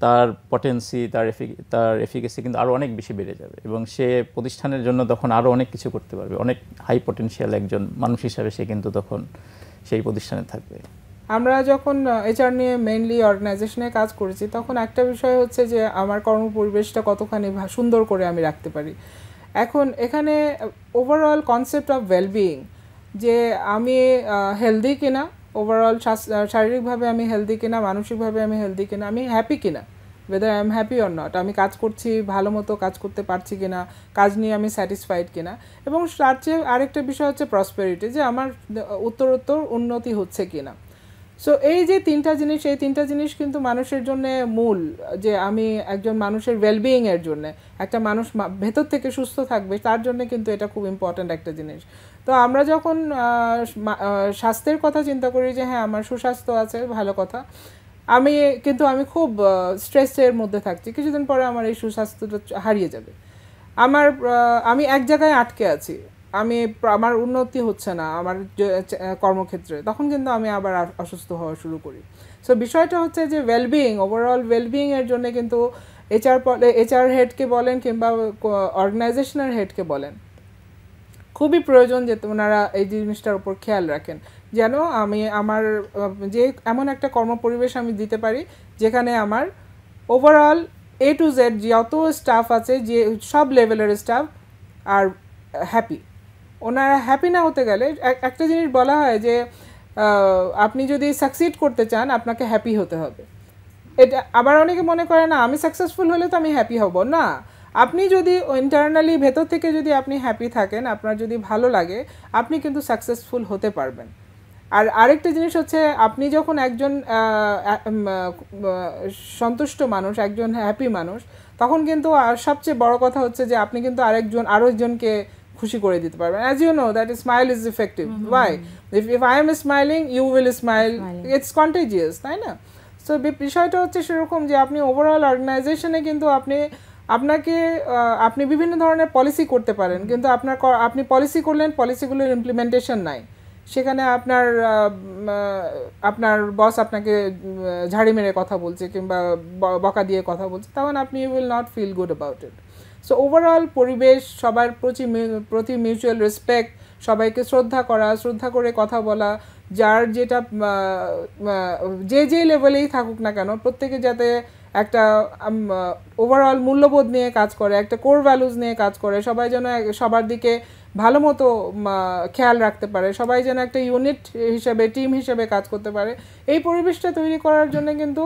তার পটেন্সি তার তার এফিকেসি কিন্তু আরও অনেক বেশি বেড়ে যাবে এবং সে প্রতিষ্ঠানের জন্য তখন আরও অনেক কিছু করতে পারবে। অনেক হাই পটেনশিয়াল একজন মানুষ হিসাবে সে কিন্তু তখন সেই প্রতিষ্ঠানে থাকবে। আমরা যখন এইচআর নিয়ে মেইনলি অর্গানাইজেশনে কাজ করেছি, তখন একটা বিষয় হচ্ছে যে আমার কর্মপরিবেশটা কতখানি সুন্দর করে আমি রাখতে পারি। এখন এখানে ওভারঅল কনসেপ্ট অফ ওয়েলবিইং যে আমি হেলদি কিনা ওভারঅল শারীরিকভাবে আমি হেলদি কিনা, মানসিকভাবে আমি হেলদি কিনা, আমি হ্যাপি কিনা? Whether I am happy or not আমি কাজ করছি ভালো মতো, কাজ করতে পারছি কিনা, কাজ নিয়ে আমি স্যাটিসফাইড কিনা? এবং তার চেয়ে আরেকটা বিষয় হচ্ছে প্রসপেরিটি যে আমার উত্তরোত্তর উন্নতি হচ্ছে কিনা? সো এই যে তিনটা জিনিস, এই তিনটা জিনিস কিন্তু মানুষের জন্য মূল, যে আমি একজন মানুষের ওয়েলবিইং এর জন্য, একটা মানুষ ভেতর থেকে সুস্থ থাকবে, তার জন্য কিন্তু এটা খুব ইম্পর্ট্যান্ট একটা জিনিস। তো আমরা যখন স্বাস্থ্যের কথা চিন্তা করি যে হ্যাঁ আমার সুস্বাস্থ্য আছে, ভালো কথা, আমি কিন্তু আমি খুব স্ট্রেসের মধ্যে থাকছি। কিছুদিন পরে আমার এই সুস্বাস্থ্যটা হারিয়ে যাবে। আমার আমি এক জায়গায় আটকে আছি। আমি আমার উন্নতি হচ্ছে না আমার কর্মক্ষেত্রে। তখন কিন্তু আমি আবার অসুস্থ হওয়া শুরু করি। সো বিষয়টা হচ্ছে যে ওয়েলবিইং ওভারঅল ওয়েলবিইং এর জন্য কিন্তু এইচআর এইচআর হেডকে বলেন কিংবা অর্গানাইজেশনের হেডকে বলেন খুবই প্রয়োজন যে ওনারা এই জিনিসটার উপর খেয়াল রাখেন। যেন আমি আমার, যে এমন একটা কর্মপরিবেশ আমি দিতে পারি, যেখানে আমার ওভারঅল এ টু জেড যত স্টাফ আছে, যে সব লেভেলের স্টাফ আর হ্যাপি ওনারা হ্যাপি না হতে গেলে এক- একটা জিনিস বলা হয় যে আপনি যদি সাকসিড করতে চান, আপনাকে হ্যাপি হতে হবে। এটা আবার অনেকে মনে করে, না, আমি সাকসেসফুল হলে তো আমি হ্যাপি হব। না। আপনি যদি ইন্টারনালি ভেতর থেকে যদি আপনি হ্যাপি থাকেন আপনার যদি ভালো লাগে আপনি কিন্তু সাকসেসফুল হতে পারবেন। আর আরেকটা জিনিস হচ্ছে আপনি যখন একজন সন্তুষ্ট মানুষ একজন হ্যাপি মানুষ তখন কিন্তু আর সবচেয়ে বড় কথা হচ্ছে যে আপনি কিন্তু আরেকজন আরও একজনকে খুশি করে দিতে পারবেন। As you know that smile is effective why if if I am smiling you will smile it's contagious তাই না? সো বিষয়টা হচ্ছে সেরকম যে আপনি ওভারঅল অর্গানাইজেশনে কিন্তু আপনি আপনাকে আপনি বিভিন্ন ধরনের পলিসি করতে পারেন, কিন্তু আপনার আপনি পলিসি করলেন পলিসিগুলোর ইমপ্লিমেন্টেশন নাই। সেখানে আপনার আপনার বস আপনাকে ঝাড়ি মেরে কথা বলছে কিংবা বকা দিয়ে কথা বলছে, তখন আপনি you will not feel good about it so overall পরিবেশ, সবার প্রতি প্রতি মিউচুয়াল রেসপেক্ট সবাইকে শ্রদ্ধা করা, শ্রদ্ধা করে কথা বলা, যার যেটা যে যে লেভেলেই থাকুক না কেন, প্রত্যেকে যাতে একটা ওভারঅল মূল্যবোধ নিয়ে কাজ করে একটা কোর ভ্যালুজ নিয়ে কাজ করে সবাই যেন সবার দিকে ভালো মতো খেয়াল রাখতে পারে সবাই যেন একটা ইউনিট হিসেবে টিম হিসেবে কাজ করতে পারে। এই পরিবেশটা তৈরি করার জন্য কিন্তু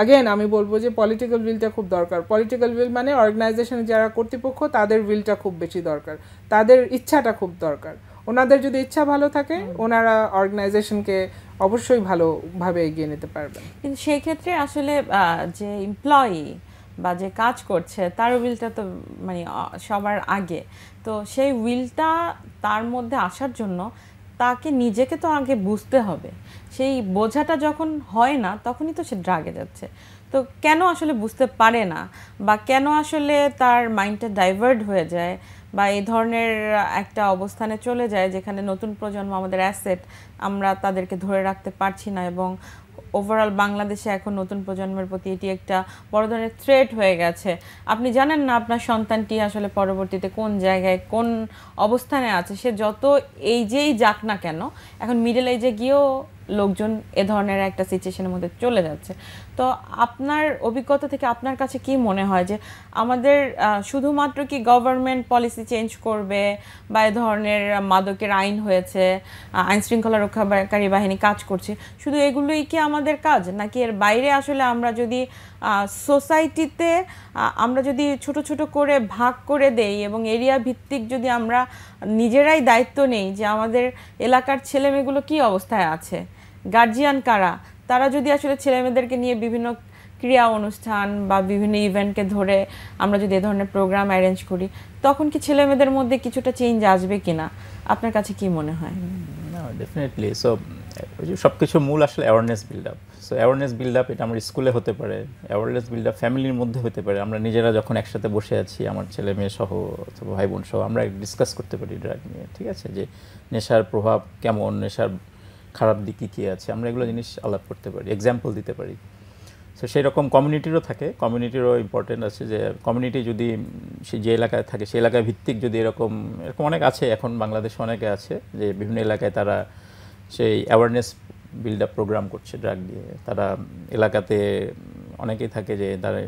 আগেন আমি বলব যে পলিটিক্যাল উইলটা খুব দরকার। পলিটিক্যাল উইল মানে অর্গানাইজেশনের যারা কর্তৃপক্ষ তাদের উইলটা খুব বেশি দরকার। তাদের ইচ্ছাটা খুব দরকার। ওনাদের যদি ইচ্ছা ভালো থাকে ওনারা অর্গানাইজেশনকে অবশ্যই ভালোভাবে এগিয়ে নিতে পারবেন। কিন্তু সেই ক্ষেত্রে আসলে যে এমপ্লয়ি বা যে কাজ করছে তার উইলটা তো মানে সবার আগে। তো সেই উইলটা তার মধ্যে আসার জন্য তাকে নিজেকে তো আগে বুঝতে হবে। সেই বোঝাটা যখন হয় না, তখনই তো সে ড্রাগে যাচ্ছে। তো কেন আসলে বুঝতে পারে না? বা কেন আসলে তার মাইন্ডটা ডাইভার্ট হয়ে যায়? বা এই ধরনের একটা অবস্থানে চলে যায় যেখানে নতুন প্রজন্ম আমাদের অ্যাসেট আমরা তাদেরকে ধরে রাখতে পারছি না এবং ওভারঅল বাংলাদেশে এখন নতুন প্রজন্মের প্রতি এটি একটা বড় ধরনের থ্রেট হয়ে গেছে। আপনি জানেন না আপনার সন্তানটি আসলে পরবর্তীতে কোন জায়গায় কোন অবস্থানে আছে? সে যত এই যেই যাক না কেন, এখন মিডল এজে গিয়েও লোকজন এ ধরনের একটা সিচুয়েশনের মধ্যে চলে যাচ্ছে। তো আপনার অভিজ্ঞতা থেকে আপনার কাছে কি মনে হয় যে আমাদের শুধুমাত্র কি গভর্নমেন্ট পলিসি চেঞ্জ করবে বা এ ধরনের মাদকের আইন হয়েছে আইন শৃঙ্খলা রক্ষাকারী বাহিনী কাজ করছে, শুধু এগুলোই কি আমাদের কাজ? নাকি এর বাইরে আসলে আমরা যদি সোসাইটিতে আমরা যদি ছোট ছোট করে ভাগ করে দেই এবং এরিয়া ভিত্তিক যদি আমরা নিজেরাই দায়িত্ব নেই যে আমাদের এলাকার ছেলেমেয়েগুলো কি অবস্থায় আছে? গার্জিয়ান কারা? তারা যদি আসলে ছেলেমেয়েদেরকে নিয়ে বিভিন্ন ক্রিয়া অনুষ্ঠান বা বিভিন্ন ইভেন্টকে ধরে আমরা যদি এ ধরনের প্রোগ্রাম অ্যারেঞ্জ করি, তখন কি ছেলেমেয়েদের মধ্যে কিছুটা চেঞ্জ আসবে কিনা? আপনার কাছে কি মনে হয়? ডেফিনেটলি সো সব কিছুর মূল আসলে awareness build up so awareness build up এটা আমার স্কুলে হতে পারে অ্যাওয়ারনেস বিল্ড আপ ফ্যামিলির মধ্যে হতে পারে। আমরা নিজেরা যখন একসাথে বসে আছি, আমার ছেলে মেয়ে সহ অথবা ভাই বোন সহ, আমরা ডিসকাস করতে পারি ড্রাগ নিয়ে, ঠিক আছে? যে নেশার প্রভাব কেমন? নেশার খারাপ দিক কী কী আছে, আমরা এগুলো জিনিস আলাপ করতে পারি এক্সাম্পল দিতে পারি। সো সেই রকম কমিউনিটিরও থাকে কমিউনিটিরও ইম্পর্টেন্ট আছে যে কমিউনিটি যদি সে যে এলাকায় থাকে সেই এলাকায় ভিত্তিক যদি এরকম এরকম অনেক আছে, এখন বাংলাদেশে অনেকে আছে যে বিভিন্ন এলাকায় তারা সেই অ্যাওয়ারনেস বিল্ড আপ প্রোগ্রাম করছে ড্রাগ দিয়ে। তারা এলাকাতে অনেকেই থাকে যে, তারা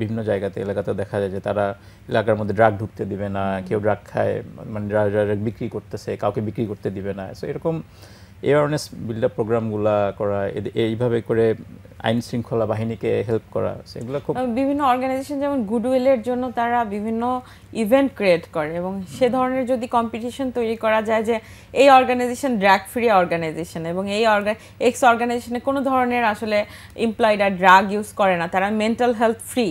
বিভিন্ন জায়গাতে এলাকাতে দেখা যায় যে তারা এলাকার মধ্যে ড্রাগ ঢুকতে দিবে না, কেউ ড্রাগ খায় মানে ড্রাগ বিক্রি করতেছে, কাউকে বিক্রি করতে দিবে না। সো এরকম অ্যাওয়ারনেস বিল্ড আপ প্রোগ্রামগুলা করা এইভাবে করে আইন শৃঙ্খলা বাহিনীকে হেল্প করা সেগুলো খুব বিভিন্ন অর্গানাইজেশন যেমন গুডউইলের জন্য তারা বিভিন্ন ইভেন্ট ক্রিয়েট করে এবং সে ধরনের যদি কম্পিটিশন তৈরি করা যায় যে এই অর্গানাইজেশন ড্রাগ ফ্রি অর্গানাইজেশন এবং এই এক্স অর্গানাইজেশনে কোনো ধরনের আসলে এমপ্লয়িরা ড্রাগ ইউজ করে না তারা মেন্টাল হেলথ ফ্রি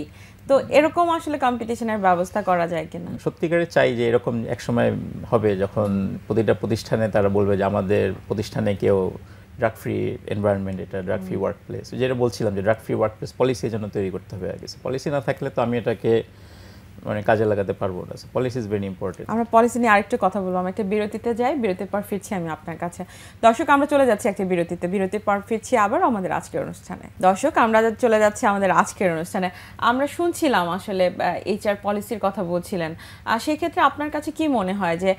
তো এরকম আসলে কম্পিটিশনের ব্যবস্থা করা যায় কিনা? সত্যিকারে চাই যে এরকম এক সময় হবে যখন প্রতিটা প্রতিষ্ঠানে তারা বলবে যে আমাদের প্রতিষ্ঠানে কেউ ড্রাগ ফ্রি এনভায়রনমেন্ট এটা ড্রাগ ফ্রি ওয়ার্ক প্লেস যেটা বলছিলাম যে drug free work place policy জন্য তৈরি করতে হবে আগে পলিসি না থাকলে তো আমি এটাকে মানে কাজে লাগাতে পারব না। পলিসি ইজ ভেরি ইম্পর্টেন্ট আমরা পলিসি নিয়ে আরেকটু কথা বলব। আমি একটা বিরতিতে যাই, বিরতির পর ফিরছি আমি আপনার কাছে। দর্শক, আমরা চলে যাচ্ছি একটা বিরতিতে। বিরতির পর ফিরছি আবার আমাদের আজকের অনুষ্ঠানে। দর্শক, আমরা চলে যাচ্ছি আমাদের আজকের অনুষ্ঠানে। আমরা শুনছিলাম আসলে এইচআর পলিসির কথা বলছিলেন। আর সেই ক্ষেত্রে আপনার কাছে কি মনে হয় যে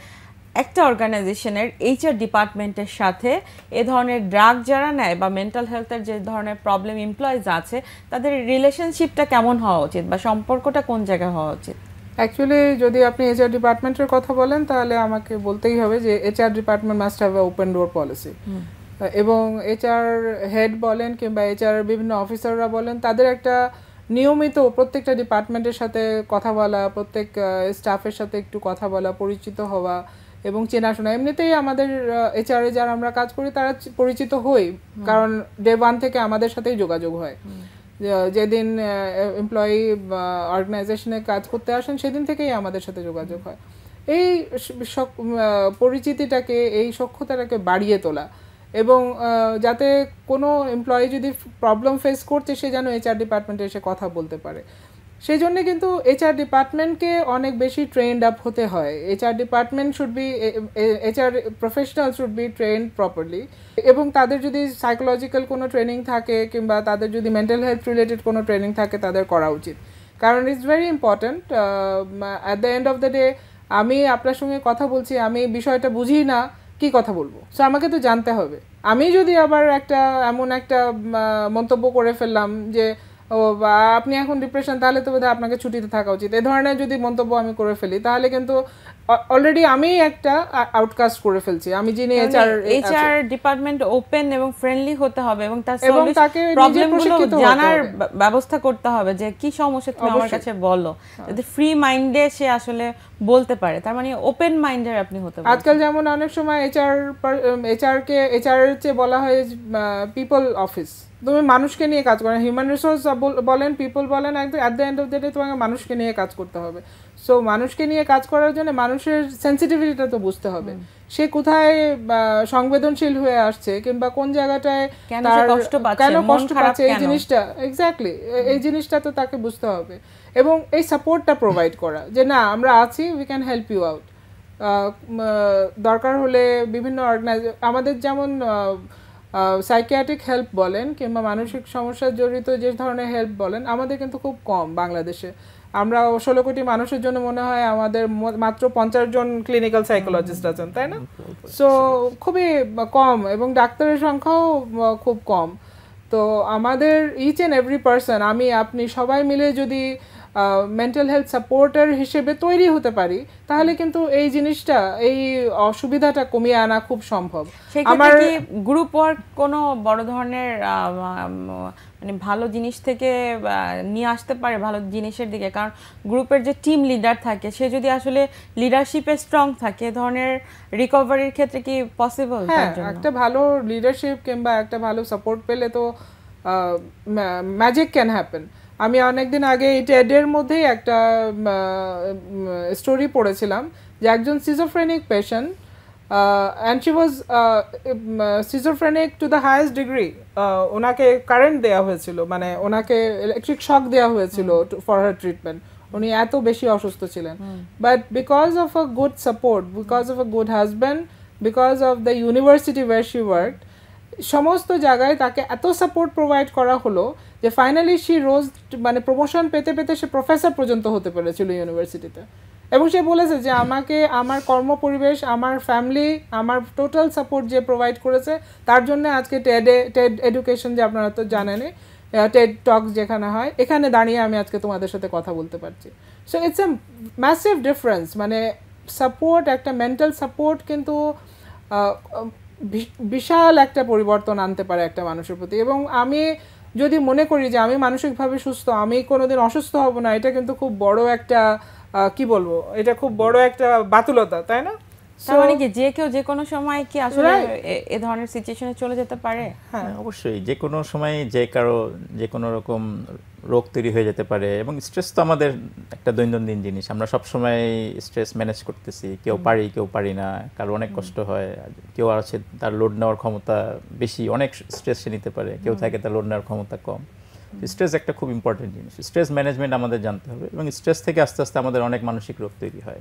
একটা অর্গানাইজেশনের এইচআর ডিপার্টমেন্টের সাথে এ ধরনের ড্রাগ যারা নেয় বা মেন্টাল হেলথের যে ধরনের প্রবলেম এমপ্লয়িজ আছে তাদের রিলেশনশিপটা কেমন হওয়া উচিত বা সম্পর্কটা কোন জায়গায় হওয়া উচিত? অ্যাকচুয়ালি যদি আপনি এইচআর ডিপার্টমেন্টের কথা বলেন তাহলে আমাকে বলতেই হবে যে HR department must have open door policy এবং এইচআর হেড বলেন কিংবা এইচআর বিভিন্ন অফিসাররা বলেন তাদের একটা নিয়মিত প্রত্যেকটা ডিপার্টমেন্টের সাথে কথা বলা প্রত্যেক স্টাফের সাথে একটু কথা বলা পরিচিত হওয়া এবং চেনাশোনা এমনিতেই আমাদের এইচআর এ যারা আমরা কাজ করি তারা পরিচিত হই। কারণ ডে ওয়ান থেকে আমাদের সাথেই যোগাযোগ হয়। যেদিন এমপ্লয়ি অর্গানাইজেশনে কাজ করতে আসেন সেদিন থেকেই আমাদের সাথে যোগাযোগ হয়। এই পরিচিতিটাকে এই সক্ষতাটাকে বাড়িয়ে তোলা। এবং যাতে কোনো এমপ্লয়ি যদি প্রবলেম ফেস করছে সে যেন এইচআর ডিপার্টমেন্টে এসে কথা বলতে পারে। সেই জন্য কিন্তু এইচআর ডিপার্টমেন্টকে অনেক বেশি ট্রেন্ড আপ হতে হয়। HR department should be HR professional should be trained properly এবং তাদের যদি সাইকোলজিক্যাল কোনো ট্রেনিং থাকে কিংবা তাদের যদি মেন্টাল হেলথ রিলেটেড কোনো ট্রেনিং থাকে তাদের করা উচিত। কারণ it's very important at the end of the day আমি আপনার সঙ্গে কথা বলছি, আমি বিষয়টা বুঝি না, কি কথা বলব? সো আমাকে তো জানতে হবে। আমি যদি আবার একটা, এমন একটা মন্তব্য করে ফেললাম যে ও বা আপনি এখন ডিপ্রেশন তাহলে তো বোধহয় আপনাকে ছুটিতে থাকা উচিত। এ ধরনের যদি মন্তব্য আমি করে ফেলি, তাহলে কিন্তু অলরেডি আমি একটা আউটকাস্ট করে ফেলছি। আমি যিনি এইচআর এইচআর ডিপার্টমেন্ট ওপেন এবং ফ্রেন্ডলি হতে হবে এবং তার এবং তাকে প্রবলেমগুলো জানার ব্যবস্থা করতে হবে যে কি সমস্যা তুমি আমার। কাছে বলো। যাতে ফ্রি মাইন্ডে সে আসলে বলতে পারে। তার মানে ওপেন মাইন্ডের আপনি হতে পারেন। আজকাল যেমন অনেক সময় এইচআর এইচআর কে এইচআর এর চেয়ে বলা হয় পিপল অফিস তুমি মানুষকে নিয়ে কাজ করো হিউম্যান রিসোর্স বলেন পিপল বলেন একদম at the end of the day তোমাকে মানুষকে নিয়ে কাজ করতে হবে। সো মানুষকে নিয়ে কাজ করার জন্য মানুষের সেন্সিটিভিটিটা তো বুঝতে হবে। সে কোথায় সংবেদনশীল হয়ে আসছে কিংবা কোন জায়গাটায় কেন তার কষ্ট পাচ্ছে, কেন কষ্ট পাচ্ছে? এই জিনিসটা এক্স্যাক্টলি এই জিনিসটা তো তাকে বুঝতে হবে। এবং এই সাপোর্টটা প্রোভাইড করা যে না আমরা আছি we can help you out দরকার হলে বিভিন্ন অর্গানাইজ আমাদের যেমন সাইকিয়াট্রিক হেল্প বলেন কিংবা মানসিক সমস্যার জড়িত যে ধরনের হেল্প বলেন আমাদের কিন্তু খুব কম বাংলাদেশে। আমরা ষোলো কোটি মানুষের জন্য মনে হয় আমাদের মাত্র পঞ্চাশ জন ক্লিনিক্যাল সাইকোলজিস্ট আছেন তাই না? সো খুবই কম এবং ডাক্তারের সংখ্যাও খুব কম। তো আমাদের ইচ অ্যান্ড এভরি পার্সন আমি আপনি সবাই মিলে যদি মেন্টাল হেলথ সাপোর্টার হিসেবে তৈরি হতে পারি তাহলে কিন্তু এই জিনিসটা এই অসুবিধাটা কমিয়ে আনা খুব সম্ভব। কি গ্রুপ ওয়ার্ক কোনো বড় ধরনের মানে ভালো জিনিস থেকে নিয়ে আসতে পারে ভালো জিনিসের দিকে? কারণ গ্রুপের যে টিম লিডার থাকে সে যদি আসলে লিডারশিপে স্ট্রং থাকে এ ধরনের রিকভারির ক্ষেত্রে কি পসিবল হ্যাঁ একটা ভালো লিডারশিপ কিংবা একটা ভালো সাপোর্ট পেলে তো ম্যাজিক ক্যান হ্যাপেন আমি অনেকদিন আগে এই টেডের মধ্যেই একটা স্টোরি পড়েছিলাম যে একজন schizophrenic patient and she was schizophrenic to the highest degree ওনাকে কারেন্ট দেওয়া হয়েছিল মানে ওনাকে ইলেকট্রিক শক দেওয়া হয়েছিল ফর হার ট্রিটমেন্ট উনি এত বেশি অসুস্থ ছিলেন। But because of a good support because of a good husband because of the university where she work সমস্ত জায়গায় তাকে এত সাপোর্ট প্রোভাইড করা হলো যে ফাইনালি সে রোজ মানে প্রমোশন পেতে পেতে সে প্রফেসর পর্যন্ত হতে পেরেছিল ইউনিভার্সিটিতে এবং সে বলেছে যে আমাকে, আমার কর্মপরিবেশ, আমার ফ্যামিলি আমার টোটাল সাপোর্ট যে প্রোভাইড করেছে, তার জন্য আজকে টেডে টেড এডুকেশন যে আপনারা তো জানেনই টেড টক যেখানে হয়, এখানে দাঁড়িয়ে আমি আজকে তোমাদের সাথে কথা বলতে পারছি। So it's a massive difference মানে সাপোর্ট একটা মেন্টাল সাপোর্ট কিন্তু বিশাল একটা পরিবর্তন আনতে পারে একটা মানুষের প্রতি। এবং আমি যদি মনে করি যে আমি মানসিকভাবে সুস্থ আমি কোনোদিন অসুস্থ হব না এটা কিন্তু খুব বড় একটা আহ, কি বলব এটা খুব বড় একটা বাতুলতা তাই না? মানে কি যে কেউ যে কোনো সময় কি আসলে এ- ধরনের সিচুয়েশনে চলে যেতে পারে? হ্যাঁ হ্যাঁ, অবশ্যই। যে কোনো সময় যে কারও যে কোনো রকম রোগ তৈরি হয়ে যেতে পারে এবং স্ট্রেস তো আমাদের একটা দৈনন্দিন জিনিস। আমরা সব সময় স্ট্রেস ম্যানেজ করতেছি। কেউ পারি কেউ পারি না। কারও অনেক কষ্ট হয়। কেউ আছে তার লোড নেওয়ার ক্ষমতা বেশি। অনেক স্ট্রেস সে নিতে পারে। কেউ থাকে তার লোড নেওয়ার ক্ষমতা কম। স্ট্রেস একটা খুব ইম্পর্টেন্ট জিনিস। স্ট্রেস ম্যানেজমেন্ট আমাদের জানতে হবে এবং স্ট্রেস থেকে আস্তে আস্তে আমাদের অনেক মানসিক রোগ তৈরি হয়।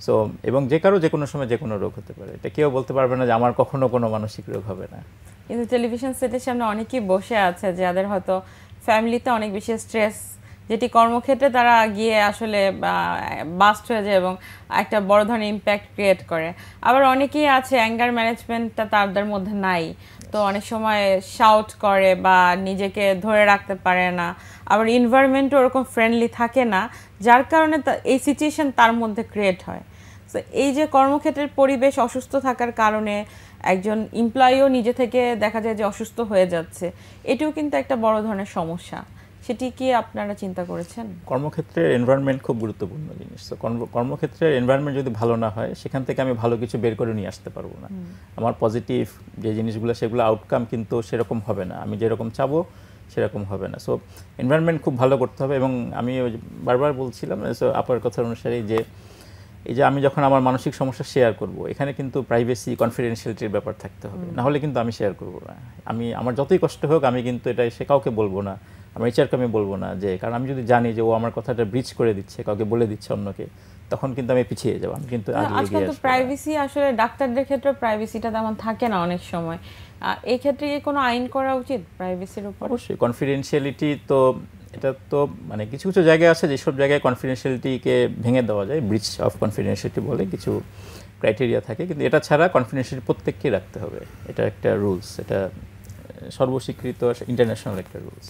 সো এবং যে কারও যে কোনো সময় যে কোনো রোগ হতে পারে। এটা কেউ বলতে পারবে না যে আমার কখনো কোনো মানসিক রোগ হবে না। কিন্তু টেলিভিশন সেটের সামনে অনেকেই বসে আছে যাদের হয়তো ফ্যামিলিতে অনেক বেশি স্ট্রেস, যেটি কর্মক্ষেত্রে তারা গিয়ে আসলে বাস্ট হয়ে যায় এবং একটা বড় ধরনের ইম্প্যাক্ট ক্রিয়েট করে। আবার অনেকেই আছে অ্যাঙ্গার ম্যানেজমেন্টটা তাদের মধ্যে নাই। তো অনেক সময় শাউট করে বা নিজেকে ধরে রাখতে পারে না। আবার ইনভায়রনমেন্টও ওরকম ফ্রেন্ডলি থাকে না, যার কারণে এই সিচুয়েশন তার মধ্যে ক্রিয়েট হয়। তো এই যে কর্মক্ষেত্রের পরিবেশ অসুস্থ থাকার কারণে একজন এমপ্লয়িও নিজে থেকে দেখা যায় যে অসুস্থ হয়ে যাচ্ছে। এটিও কিন্তু একটা বড় ধরনের সমস্যা। সেটি কি আপনারা চিন্তা করেছেন? কর্মক্ষেত্রের এনভায়রনমেন্ট খুব গুরুত্বপূর্ণ জিনিস। তো কর্ম কর্মক্ষেত্রের এনভায়রনমেন্ট যদি ভালো না হয় সেখান থেকে আমি ভালো কিছু বের করে নিয়ে আসতে পারব না। আমার পজিটিভ যে জিনিসগুলো সেগুলো আউটকাম কিন্তু সেরকম হবে না। আমি যেরকম চাবো সেরকম হবে না। সো এনভায়রনমেন্ট খুব ভালো করতে হবে এবং আমি ওই বারবার বলছিলাম সো আপার কথা অনুসারে যে এই যে আমি যখন আমার মানসিক সমস্যা শেয়ার করব এখানে কিন্তু প্রাইভেসি কনফিডেন্সিয়ালিটির ব্যাপার থাকতে হবে। না হলে কিন্তু আমি শেয়ার করব না। আমি আমার যতই কষ্ট হোক আমি কিন্তু এটা সে কাউকে বলব না। আমার এইচআরকে আমি বলব না যে কারণ আমি যদি জানি যে ও আমার কথাটা ব্রিজ করে দিচ্ছে কাউকে বলে দিচ্ছে অন্যকে তখন কিন্তু আমি পিছিয়ে যাব আমি কিন্তু আজকাল তো প্রাইভেসি আসলে ডাক্তারদের ক্ষেত্রে প্রাইভেসিটা তেমন থাকে না অনেক সময়। এই ক্ষেত্রে কি কোনো আইন করা উচিত প্রাইভেসির উপর? অবশ্যই। কনফিডেন্সিয়ালিটি তো এটা তো মানে কিছু কিছু জায়গায় আছে যেসব জায়গায় কনফিডেন্সিয়ালিটিকে ভেঙে দেওয়া যায় ব্রিচ অফ কনফিডেন্সিয়ালিটি বলে কিছু ক্রাইটেরিয়া থাকে, কিন্তু এটা ছাড়া কনফিডেন্সিয়ালিটি প্রত্যেককেই রাখতে হবে। এটা একটা রুলস এটা সর্বস্বীকৃত ইন্টারন্যাশনাল একটা রুলস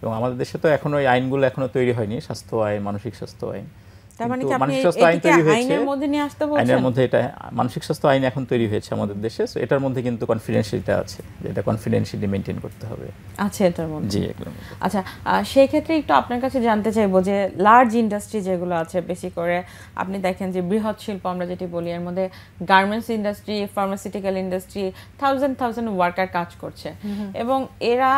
এবং আমাদের দেশে তো এখনও এই আইনগুলো এখনও তৈরি হয়নি, স্বাস্থ্য আইন, মানসিক স্বাস্থ্য আইন। তার মানে কিন্তু কি আপনি মানসিক স্বাস্থ্য আইন এটিকে তৈরি হয়েছে। আইনের মধ্যে নিয়ে আসতে আইনের বলছেন মধ্যে এটা মানসিক স্বাস্থ্য আইন এখন তৈরি হয়েছে আমাদের দেশে। So এটার মধ্যে কিন্তু কনফিডেন্সিয়ালিটা আছে এটা কনফিডেন্সিয়ালি মেনটেন করতে হবে। আছে এটার মধ্যে। জি একদম আচ্ছা সেই ক্ষেত্রে একটু আপনার কাছে জানতে চাইব যে লার্জ ইন্ডাস্ট্রি যেগুলো আছে বেশি করে আপনি দেখেন যে বৃহৎ শিল্প আমরা যেটি বলি এর মধ্যে garments industry pharmaceutical industry thousand thousand worker কাজ করছে। এবং এরা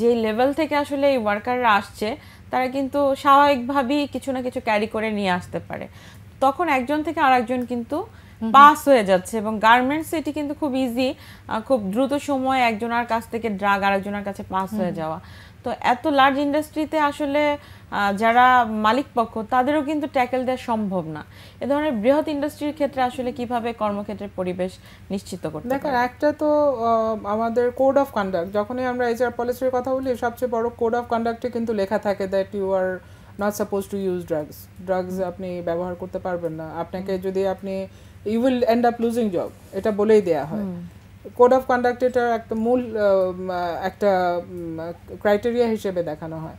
যে লেভেল থেকে আসলে এই ওয়ার্কাররা আসছে তারা কিন্তু স্বাভাবিকভাবেই কিছু না কিছু ক্যারি করে নিয়ে আসতে পারে। তখন একজন থেকে আরেকজন কিন্তু পাস হয়ে যাচ্ছে এবং গার্মেন্টস এটি কিন্তু খুব ইজি খুব দ্রুত সময়ে একজনের কাছ থেকে ড্রাগ আরেকজনের কাছে পাস হয়ে যাওয়া। তো এত লার্জ ইন্ডাস্ট্রিতে আসলে যারা মালিক পক্ষ তাদেরও কিন্তু ট্যাকেল দেওয়া সম্ভব না। এ ধরনের বৃহৎ ইন্ডাস্ট্রির ক্ষেত্রে আসলে কীভাবে কর্মক্ষেত্রের পরিবেশ নিশ্চিত করতে দেখেন একটা তো আমাদের কোড অফ কন্ডাক্ট যখনই আমরা এইচআর পলিসির কথা বলি সবচেয়ে বড় কোড অফ কন্ডাক্টে কিন্তু লেখা থাকে that you are not suppose to use drugs drugs আপনি ব্যবহার করতে পারবেন না। আপনাকে যদি আপনি you will end up losing job এটা বলেই দেয়া হয়। কোড অফ কন্ডাক্ট এটা একটা মূল একটা ক্রাইটেরিয়া হিসেবে দেখানো হয়।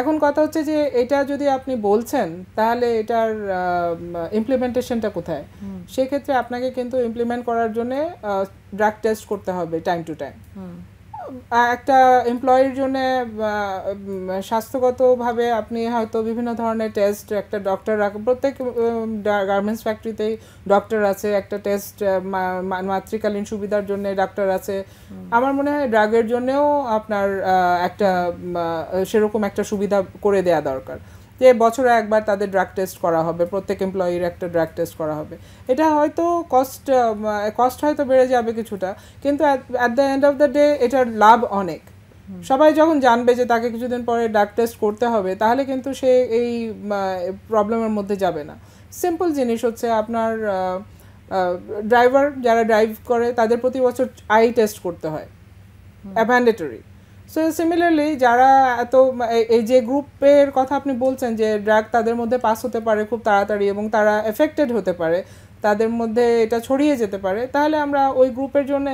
এখন কথা হচ্ছে যে এটা যদি আপনি বলছেন তাহলে এটার ইমপ্লিমেন্টেশনটা কোথায়? সেক্ষেত্রে আপনাকে কিন্তু ইমপ্লিমেন্ট করার জন্য ড্রাগ টেস্ট করতে হবে টাইম টু টাইম একটা এমপ্লয়ির জন্য স্বাস্থ্যগতভাবে আপনি হয়তো বিভিন্ন ধরনের টেস্ট একটা ডক্টর রাখ প্রত্যেক গার্মেন্টস ফ্যাক্টরিতেই ডক্টর আছে একটা টেস্ট মাতৃকালীন সুবিধার জন্য ডাক্তার আছে। আমার মনে হয় ড্রাগের জন্যেও আপনার একটা সেরকম একটা সুবিধা করে দেয়া দরকার। যে বছরে একবার তাদের ড্রাগ টেস্ট করা হবে প্রত্যেক এমপ্লয়ির একটা ড্রাগ টেস্ট করা হবে। এটা হয়তো কস্ট কস্ট হয়তো বেড়ে যাবে কিছুটা কিন্তু at the end of the day এটার লাভ অনেক। সবাই যখন জানবে যে তাকে কিছুদিন পরে ড্রাগ টেস্ট করতে হবে তাহলে কিন্তু সে এই প্রবলেমের মধ্যে যাবে না। সিম্পল জিনিস হচ্ছে আপনার ড্রাইভার যারা ড্রাইভ করে তাদের প্রতি বছর আই টেস্ট করতে হয়। ম্যান্ডেটরি সো সিমিলারলি যারা এত এই- যে গ্রুপের কথা আপনি বলছেন যে ড্রাগ তাদের মধ্যে পাস হতে পারে খুব তাড়াতাড়ি এবং তারা এফেক্টেড হতে পারে তাদের মধ্যে এটা ছড়িয়ে যেতে পারে তাহলে আমরা ওই গ্রুপের জন্য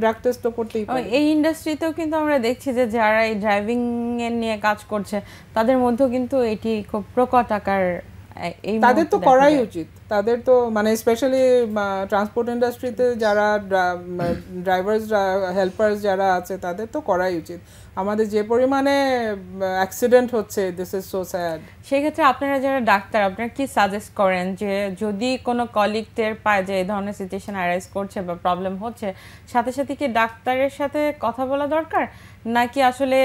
ড্রাগ টেস্ট তো করতেই পারি। এই ইন্ডাস্ট্রিতেও কিন্তু আমরা দেখছি যে যারা এই ড্রাইভিং এর নিয়ে কাজ করছে তাদের মধ্যেও কিন্তু এটি খুব প্রকট আকার তাদের তো করাই উচিত। তাদের তো মানে স্পেশালি ট্রান্সপোর্ট ইন্ডাস্ট্রিতে যারা ড্রাইভার্স হেল্পার্স যারা আছে তাদের তো করাই উচিত। আমাদের যে পরিমাণে অ্যাক্সিডেন্ট হচ্ছে দিস ইজ সো স্যাড সেক্ষেত্রে আপনারা যারা ডাক্তার আপনারা কি সাজেস্ট করেন যে যদি কোনো কলিগ টের পায় যে এই ধরনের সিচুয়েশন অ্যারাইজ করছে বা প্রবলেম হচ্ছে সাথে সাথে কি ডাক্তারের সাথে কথা বলা দরকার? নাকি আসলে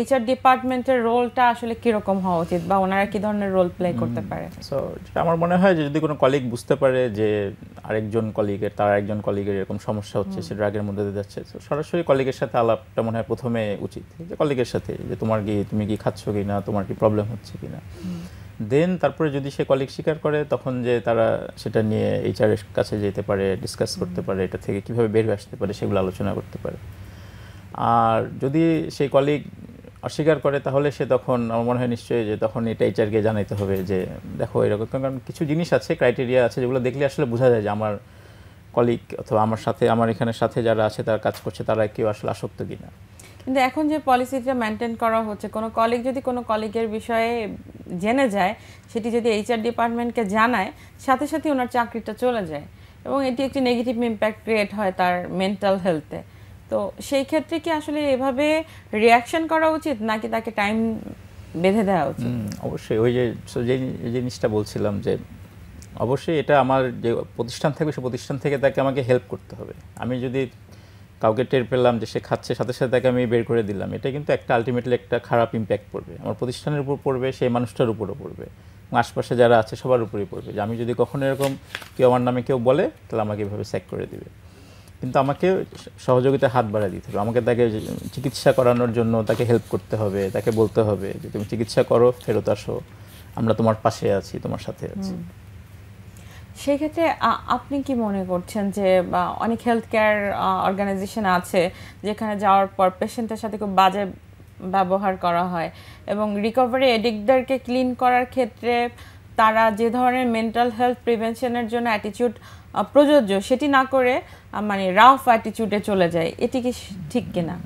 এইচআর ডিপার্টমেন্টের রোলটা আসলে কীরকম হওয়া উচিত বা ওনারা কি ধরনের রোল প্লে করতে পারে? সো আমার মনে হয় যে যদি কোনো কলিগ বুঝতে পারে যে আরেকজন কলিগের তার একজন কলিগের এরকম সমস্যা হচ্ছে সে ড্রাগের মধ্যে দিয়ে যাচ্ছে তো সরাসরি কলিগের সাথে আলাপটা মনে হয় প্রথমে উচিত যে কলিগের সাথে যে তোমার কি তুমি কি খাচ্ছ কি না তোমার কি প্রবলেম হচ্ছে কি না দেন তারপরে যদি সে কলিগ স্বীকার করে তখন যে তারা সেটা নিয়ে এইচআর এর কাছে যেতে পারে ডিসকাস করতে পারে এটা থেকে কীভাবে বের হয়ে আসতে পারে সেগুলো আলোচনা করতে পারে। আর যদি সেই কলিগ অস্বীকার করে, তাহলে সে তখন আমার মনে হয় নিশ্চয়ই যে তখন এটা এইচআরকে জানাইতে হবে যে, দেখো, এরকম কারণ কিছু জিনিস আছে ক্রাইটেরিয়া আছে, যেগুলো দেখলে আসলে বোঝা যায় যে আমার কলিগ অথবা আমার সাথে, আমার এখানে সাথে যারা আছে, তারা কাজ করছে, তারা কেউ আসলে আসক্ত কিনা? কিন্তু এখন যে পলিসিটা মেনটেন করা হচ্ছে, কোনো কলিগ যদি কোনো কলিগের বিষয়ে জেনে যায়, সেটি যদি এইচআর ডিপার্টমেন্টকে জানায়, সাথে সাথে ওনার চাকরিটা চলে যায় এবং এটি একটি নেগেটিভ ইম্প্যাক্ট ক্রিয়েট হয় তার মেন্টাল হেলথে তো সেই ক্ষেত্রে কি আসলে এভাবে রিয়াকশন করা উচিত নাকি তাকে টাইম বেঁধে দেওয়া উচিত? অবশ্যই। ওই যে জিনিসটা বলছিলাম যে, অবশ্যই এটা আমার যে প্রতিষ্ঠান থাকবে, সে প্রতিষ্ঠান থেকে তাকে আমাকে হেল্প করতে হবে। আমি যদি কাউকে টের পেলাম যে সে খাচ্ছে, সাথে সাথে তাকে আমি বের করে দিলাম, এটা কিন্তু একটা আলটিমেটলি একটা খারাপ ইম্প্যাক্ট পড়বে। আমার প্রতিষ্ঠানের উপর পড়বে, সেই মানুষটার উপরও পড়বে। আশপাশে যারা আছে, সবার উপরেই পড়বে। যে আমি যদি কখনো এরকম কেউ আমার নামে কেউ বলে, তাহলে আমাকে এভাবে স্যাক করে দিবে। কিন্তু আমাকে সহযোগিতা হাত বাড়ায় দিতে হবে। আমাকে তাকে চিকিৎসা করানোর জন্য তাকে হেল্প করতে হবে, তাকে বলতে হবে যে, তুমি চিকিৎসা করো, ফেরত আসো। আমরা তোমার পাশে আছি, তোমার সাথে আছি। সেই ক্ষেত্রে আ- আপনি কি মনে করছেন যে অনেক হেলথ কেয়ার অর্গানাইজেশন আছে যেখানে যাওয়ার পর পেশেন্টের সাথে খুব বাজে ব্যবহার করা হয় এবং রিকভারি এডিক্টরকে ক্লিন করার ক্ষেত্রে তারা যে ধরনের মেন্টাল হেলথ প্রিভেনশনের জন্য অ্যাটিটিউড প্রযোজ্য। সেটি না করে মানে রাফ অ্যাটিটিউডে চলে যায়। এটি কি ঠিক কিনা?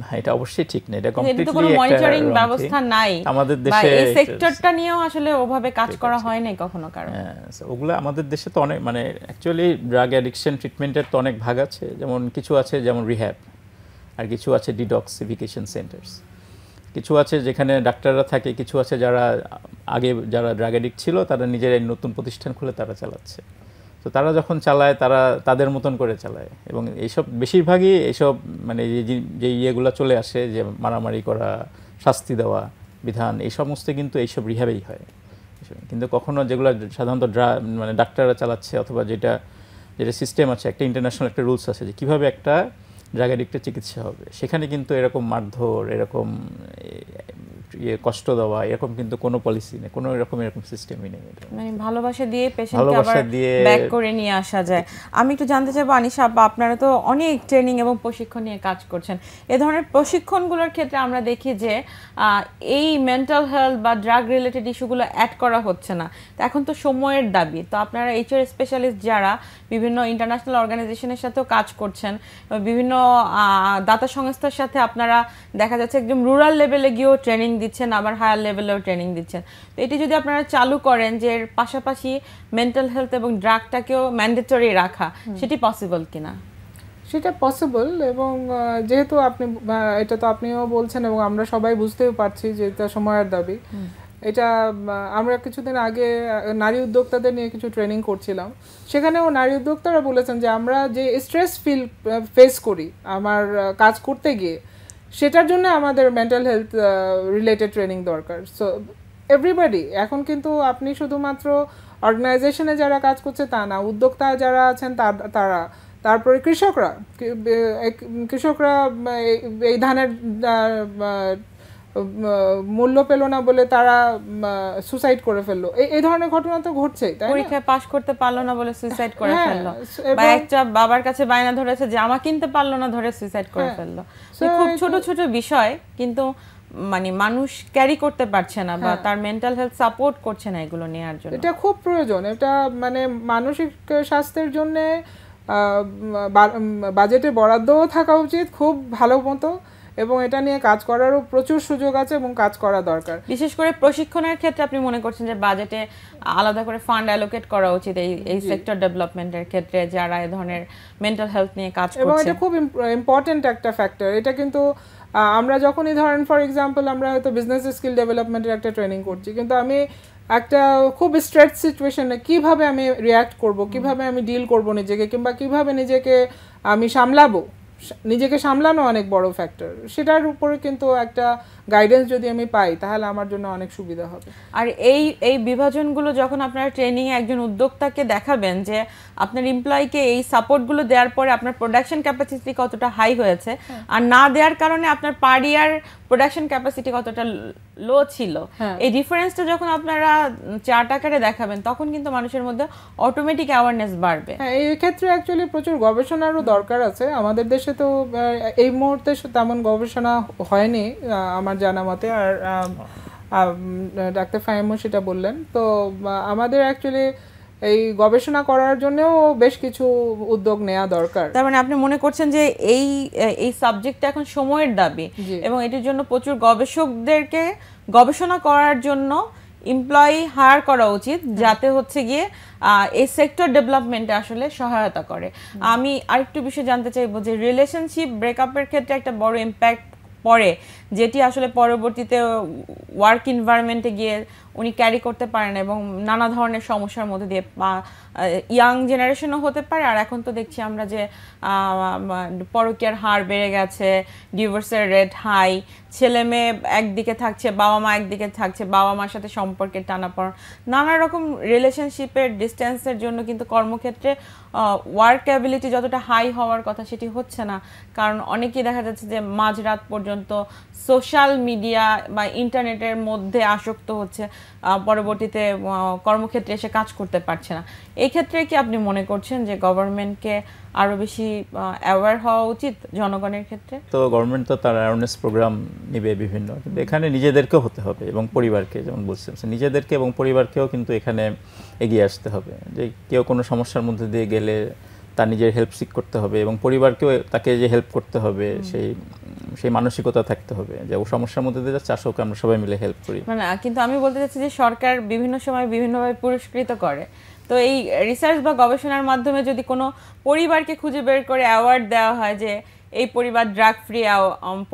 না এটা অবশ্যই ঠিক না। এটা এটি কোনো মনিটরিং ব্যবস্থা নাই। আমাদের দেশে এই সেক্টরটা নিয়েও আসলে ওভাবে কাজ করা হয় নাই কখনো কারণ হ্যাঁ, ওগুলো আমাদের দেশে তো অনেক মানে অ্যাকচুয়ালি ড্রাগ অ্যাডিকশন ট্রিটমেন্টের তো অনেক ভাগ আছে। যেমন কিছু আছে যেমন রিহ্যাব আর কিছু আছে ডিডক্সিফিকেশন সেন্টার্স কিছু আছে যেখানে ডাক্তাররা থাকে কিছু আছে যারা আগে যারা ড্রাগ অ্যাডিক্ট ছিল তারা নিজেরাই নতুন প্রতিষ্ঠান খুলে তারা চালাচ্ছে। তো তারা যখন চালায়, তারা তাদের মতন করে চালায়। এবং এইসব বেশিরভাগই এইসব মানে যে- ইয়েগুলো চলে আসে, যে মারামারি করা, শাস্তি দেওয়া, বিধান, এই সমস্ত কিন্তু এইসব রিহাবেই হয়। কিন্তু কখনো যেগুলো সাধারণত ড্রা মানে ডাক্তাররা চালাচ্ছে অথবা যেটা যেটা সিস্টেম আছে, একটা ইন্টারন্যাশনাল একটা রুলস আছে যে কীভাবে একটা ড্রাগ অ্যাডিক্টের চিকিৎসা হবে। সেখানে কিন্তু এরকম মারধর, এরকম ইয়ে কষ্ট দেওয়া এরকম কিন্তু কোনো পলিসি নেই কোনো এরকম এরকম সিস্টেমই নেই মানে ভালোবাসা দিয়ে পেশেন্টকে আবার ব্যাক করে নিয়ে আসা যায়। আমি একটু জানতে চাইব আনিশা আপা আপনারা তো অনেক ট্রেনিং এবং প্রশিক্ষণ নিয়ে কাজ করছেন। এ ধরনের প্রশিক্ষণগুলোর ক্ষেত্রে আমরা দেখি যে এই মেন্টাল হেলথ বা ড্রাগ রিলেটেড ইস্যুগুলো অ্যাড করা হচ্ছে না। তো এখন তো সময়ের দাবি। তো আপনারা এইচআর স্পেশালিস্ট যারা বিভিন্ন ইন্টারন্যাশনাল অর্গানাইজেশনের সাথেও কাজ করছেন বিভিন্ন দাতা সংস্থার সাথে আপনারা দেখা যাচ্ছে একদম রুরাল লেভেলে গিয়েও ট্রেনিং দিচ্ছেন আবার হায়ার লেভেলেও ট্রেনিং দিচ্ছেন। তো এটি যদি আপনারা চালু করেন যে এর পাশাপাশি মেন্টাল হেলথ এবং ড্রাগটাকেও ম্যান্ডেটরি রাখা সেটি পসিবল কিনা? সেটা পসিবল এবং যেহেতু আপনি এটা তো আপনিও বলছেন এবং আমরা সবাই বুঝতেও পারছি যে এটা সময়ের দাবি। এটা আমরা কিছুদিন আগে নারী উদ্যোক্তাদের নিয়ে কিছু ট্রেনিং করছিলাম। সেখানেও নারী উদ্যোক্তারা বলেছেন যে আমরা যে স্ট্রেস ফিল ফেস করি আমার কাজ করতে গিয়ে সেটার জন্য আমাদের মেন্টাল হেলথ রিলেটেড ট্রেনিং দরকার। সো এভরিবডি এখন কিন্তু আপনি শুধুমাত্র অর্গানাইজেশনে যারা কাজ করছে তা না, উদ্যোক্তা যারা আছেন তারা তারপরে কৃষকরা কৃষকরা এই- ধানের মূল্য পেল না বলে তারা সুসাইড করে ফেলল। এই ধরনের ঘটনা তো ঘটছেই তাই পরীক্ষায় পাশ করতে পারল না বলে সুইসাইড করে হ্যাঁ, ফেলল। বা একটা বাবার কাছে বায়না ধরেছে জামা কিনতে পারল না ধরে সুইসাইড করে হ্যাঁ। ফেলল। খুব ছোট ছোট বিষয় কিন্তু মানে মানুষ ক্যারি করতে পারছে না বা হ্যাঁ। তার মেন্টাল হেলথ সাপোর্ট করছে না এগুলো নেওয়ার জন্য। এটা খুব প্রয়োজন এটা মানে মানসিক স্বাস্থ্যের জন্য বাজেটে বরাদ্দও থাকা উচিত খুব ভালো মতো। এবং এটা নিয়ে কাজ করারও প্রচুর সুযোগ আছে এবং কাজ করা দরকার। বিশেষ করে প্রশিক্ষণের ক্ষেত্রে আপনি মনে করছেন যে বাজেটে আলাদা করে ফান্ড অ্যালোকেট করা উচিত এই এই সেক্টর ডেভেলপমেন্টের ক্ষেত্রে যারা এই ধরনের মেন্টাল হেলথ নিয়ে কাজ করছে এবং এটা খুব ইম্পর্টেন্ট একটা ফ্যাক্টর এটা কিন্তু আমরা যখনই ধরেন ফর এক্সাম্পল আমরা হয়তো বিজনেস স্কিল ডেভেলপমেন্টের একটা ট্রেনিং করছি কিন্তু আমি একটা খুব স্ট্রেট সিচুয়েশনে কীভাবে আমি রিয়াক্ট করব কীভাবে আমি ডিল করব নিজেকে কিংবা কীভাবে নিজেকে আমি সামলাবো? নিজেকে সামলানো অনেক বড় ফ্যাক্টর সেটার উপরে কিন্তু একটা গাইডেন্স যদি আমি পাই তাহলে আমার জন্য অনেক সুবিধা হবে। আর এই এই বিভাজনগুলো যখন আপনারা ট্রেনিং এ একজন উদ্যোক্তাকে দেখাবেন যে আপনার এমপ্লয়িকে এই সাপোর্টগুলো দেওয়ার পরে আপনার প্রোডাকশন ক্যাপাসিটি কতটা হাই হয়েছে আর না দেওয়ার কারণে আপনার পার ইয়ার প্রোডাকশন ক্যাপাসিটি কতটা লো ছিল। হ্যাঁ। এই ডিফারেন্সটা যখন আপনারা চার্ট আকারে দেখাবেন তখন কিন্তু মানুষের মধ্যে অটোমেটিক অ্যাওয়ারনেস বাড়বে। হ্যাঁ এই ক্ষেত্রে অ্যাকচুয়ালি প্রচুর গবেষণারও দরকার আছে। আমাদের দেশে তো এই মুহূর্তে তেমন গবেষণা হয়নি আমার জানা মতে। আর ডাক্তার ফাহিমও সেটা বললেন। তো আমাদের অ্যাকচুয়ালি এই গবেষণা করার জন্যও বেশ কিছু উদ্যোগ নেওয়া দরকার। তার মানে আপনি মনে করছেন যে এই এই সাবজেক্টটা এখন সময়ের দাবি এবং এটির জন্য প্রচুর গবেষকদেরকে গবেষণা করার জন্য এমপ্লয়ি হায়ার করা উচিত যাতে হচ্ছে গিয়ে এই সেক্টর ডেভেলপমেন্টে আসলে সহায়তা করে। আমি আরেকটু বিষয়ে জানতে চাইব যে রিলেশনশিপ ব্রেকআপের ক্ষেত্রে একটা বড় ইম্প্যাক্ট পড়ে যেটি আসলে পরবর্তীতে ওয়ার্ক এনভায়রনমেন্টে গিয়ে উনি ক্যারি করতে পারেন এবং নানা ধরনের সমস্যার মধ্যে দিয়ে ইয়াং জেনারেশনও হতে পারে। আর এখন তো দেখছি আমরা যে পরকীয়ার হার বেড়ে গেছে ডিভোর্সের রেট হাই ছেলে মেয়ে একদিকে থাকছে, বাবা মা একদিকে থাকছে, বাবা মার সাথে সম্পর্কের টানাপড় নানা রকম রিলেশনশিপের ডিস্টেন্সের জন্য কিন্তু কর্মক্ষেত্রে ওয়ার্ক যতটা হাই হওয়ার কথা সেটি হচ্ছে না। কারণ অনেকেই দেখা যাচ্ছে যে মাঝরাত পর্যন্ত সোশ্যাল মিডিয়া বা ইন্টারনেটের মধ্যে আসক্ত হচ্ছে পরবর্তীতে কর্মক্ষেত্রে এসে কাজ করতে পারছে না। এই ক্ষেত্রে কি আপনি মনে করছেন যে গভর্নমেন্টকে আরও বেশি অ্যাওয়ার হওয়া উচিত জনগণের ক্ষেত্রে? তো গভর্নমেন্ট তো তার অ্যাওয়ারনেস প্রোগ্রাম নিবে বিভিন্ন। কিন্তু এখানে নিজেদেরকেও হতে হবে এবং পরিবারকে, যেমন বলছিলাম সে নিজেদেরকে এবং পরিবারকেও কিন্তু এখানে এগিয়ে আসতে হবে। যে কেউ কোনো সমস্যার মধ্যে দিয়ে গেলে তার নিজের হেল্প সিক করতে হবে এবং পরিবারকেও তাকে যে হেল্প করতে হবে সেই সেই মানসিকতা থাকতে হবে যে ও সমস্যার মধ্যে দিয়ে যাচ্ছে আসোকে আমরা সবাই মিলে হেল্প করি। মানে কিন্তু আমি বলতে চাচ্ছি যে সরকার বিভিন্ন সময় বিভিন্নভাবে পুরস্কৃত করে। তো এই রিসার্চ বা গবেষণার মাধ্যমে যদি কোনো পরিবারকে খুঁজে বের করে অ্যাওয়ার্ড দেওয়া হয় যে এই পরিবার ড্রাগ ফ্রি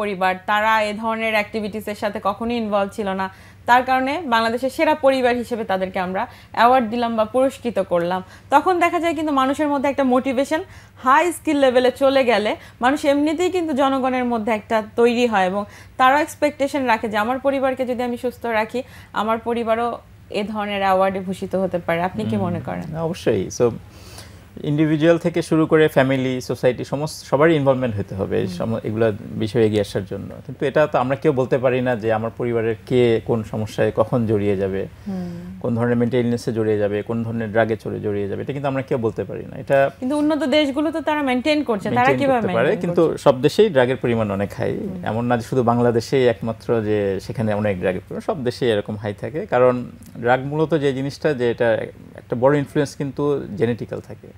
পরিবার তারা এ ধরনের অ্যাক্টিভিটিসের সাথে কখনোই ইনভলভ ছিল না। তার কারণে বাংলাদেশের সেরা পরিবার হিসেবে তাদেরকে আমরা অ্যাওয়ার্ড দিলাম বা পুরস্কৃত করলাম। তখন দেখা যায় কিন্তু মানুষের মধ্যে একটা মোটিভেশন হাই স্কিল লেভেলে চলে গেলে মানুষ এমনিতেই কিন্তু জনগণের মধ্যে একটা তৈরি হয় এবং তারা এক্সপেকটেশন রাখে যে আমার পরিবারকে যদি আমি সুস্থ রাখি আমার পরিবারও এ ধরনের অ্যাওয়ার্ডে ভূষিত হতে পারে। আপনি কি মনে করেন? অবশ্যই। সো ইন্ডিভিজুয়াল থেকে শুরু করে ফ্যামিলি সোসাইটি সমস্ত সবারই ইনভলভমেন্ট হতে হবে এগুলো বিষয়ে এগিয়ে আসার জন্য। কিন্তু এটা তো আমরা কেউ বলতে পারি না যে আমার পরিবারের কে কোন সমস্যায় কখন জড়িয়ে যাবে কোন ধরনের মেন্টাল ইলনেসে জড়িয়ে যাবে কোন ধরনের ড্রাগে চড়ে জড়িয়ে যাবে এটা কিন্তু আমরা কেউ বলতে পারি না। এটা কিন্তু উন্নত দেশগুলো তো তারা মেনটেন করছে তারা কীভাবে পারে? কিন্তু সব দেশেই ড্রাগের পরিমাণ অনেক হাই এমন না যে শুধু বাংলাদেশেই একমাত্র যে সেখানে অনেক ড্রাগের পরিমাণ সব দেশেই এরকম হাই থাকে। কারণ ড্রাগ মূলত যে জিনিসটা যে এটা একটা বড় ইনফ্লুয়েন্স কিন্তু জেনেটিক্যাল থাকে।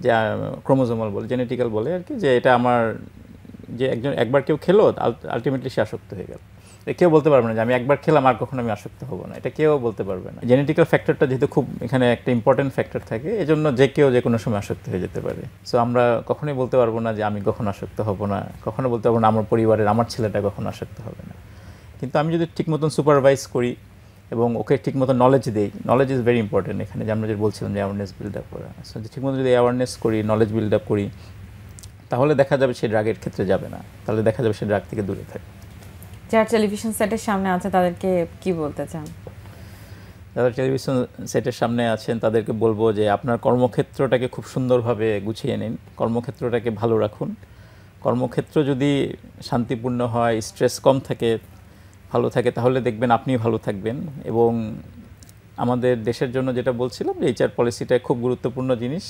যে ক্রোমোজোমাল বলে জেনেটিক্যাল বলে আর কি, যে, এটা আমার, যে, একজন, একবার কেউ খেলো আলটিমেটলি সে আসক্ত হয়ে গেল। কেউ বলতে পারবে না যে, আমি একবার খেলাম, আর কখনো আমি আসক্ত হব না। এটা কেউ বলতে পারবে না। জেনেটিক্যাল ফ্যাক্টরটা যেহেতু খুব, এখানে একটা ইম্পর্টেন্ট ফ্যাক্টর থাকে, এজন্য যে কেউ যে কোনো সময় আসক্ত হয়ে যেতে পারে। সো আমরা কখনোই বলতে পারব না যে, আমি কখনো আসক্ত হব না। কখনো বলতে পারব না, আমার পরিবারের, আমার ছেলেটা কখনো আসক্ত হবে না। কিন্তু আমি যদি ঠিক মতন সুপারভাইজ করি এবং ওকে ঠিক মতো নলেজ দেই। নলেজ ইজ ভেরি ইম্পর্টেন্ট এখানে যে আমরা যে বলছিলাম যে অ্যাওয়ারনেস বিল্ড আপ করা। সো ঠিক মতো যদি অ্যাওয়ারনেস করি নলেজ বিল্ড আপ করি তাহলে দেখা যাবে সে ড্রাগের ক্ষেত্রে যাবে না। তাহলে দেখা যাবে সে ড্রাগ থেকে দূরে থাকবে যারা টেলিভিশন সেটের সামনে আছে তাদেরকে কি বলতে চান? যারা টেলিভিশন সেটের সামনে আছেন তাদেরকে বলব যে আপনার কর্মক্ষেত্রটাকে খুব সুন্দরভাবে গুছিয়ে নিন। কর্মক্ষেত্রটাকে ভালো রাখুন। কর্মক্ষেত্র যদি শান্তিপূর্ণ হয় স্ট্রেস কম থাকে ভালো থাকে তাহলে দেখবেন আপনি ভালো থাকবেন। এবং আমাদের দেশের জন্য যেটা বলছিলাম যে এইচআর পলিসিটা খুব গুরুত্বপূর্ণ জিনিস।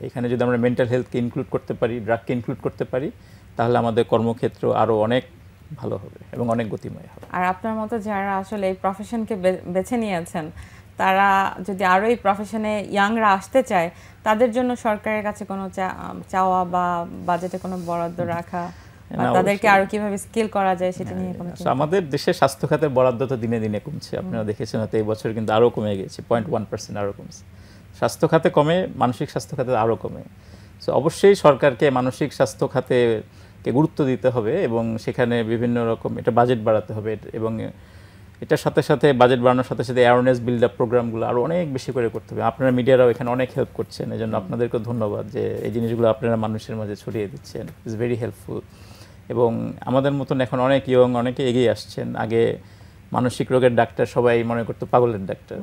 এখানে যদি আমরা মেন্টাল হেলথকে ইনক্লুড করতে পারি ড্রাগকে ইনক্লুড করতে পারি তাহলে আমাদের কর্মক্ষেত্র আরও অনেক ভালো হবে এবং অনেক গতিময় হবে। আর আপনার মতো যারা আসলে এই প্রফেশনকে বেছে নিয়েছেন তারা যদি আরও এই প্রফেশনে ইয়াংরা আসতে চায় তাদের জন্য সরকারের কাছে কোনো চা- চাওয়া বা বাজেটে কোনো বরাদ্দ রাখা তাদেরকে আরও কীভাবে স্কিল করা যায় সেটা নিয়ে কোনো আমাদের দেশের স্বাস্থ্য খাতের বরাদ্দ তো দিনে দিনে কমছে। আপনারা দেখেছেন হয়তো এই বছর কিন্তু আরও কমে গেছে পয়েন্ট ওয়ান পার্সেন্ট আরও কমছে। স্বাস্থ্য খাতে কমে মানসিক স্বাস্থ্য খাতে আরও কমে। সো অবশ্যই সরকারকে মানসিক স্বাস্থ্য খাতে কে গুরুত্ব দিতে হবে এবং সেখানে বিভিন্ন রকম এটা বাজেট বাড়াতে হবে। এবং এটার সাথে সাথে বাজেট বাড়ানোর সাথে সাথে অ্যাওয়ারনেস বিল্ড আপ প্রোগ্রামগুলো আরও অনেক বেশি করে করতে হবে। আপনারা মিডিয়ারাও এখানে অনেক হেল্প করছেন। এই জন্য আপনাদেরকে ধন্যবাদ যে এই জিনিসগুলো আপনারা মানুষের মাঝে ছড়িয়ে দিচ্ছেন। ইজ ভেরি হেল্পফুল এবং আমাদের মতন এখন অনেক ইয়ং অনেকে এগিয়ে আসছেন। আগে মানসিক রোগের ডাক্তার সবাই মনে করতো পাগলের ডাক্তার।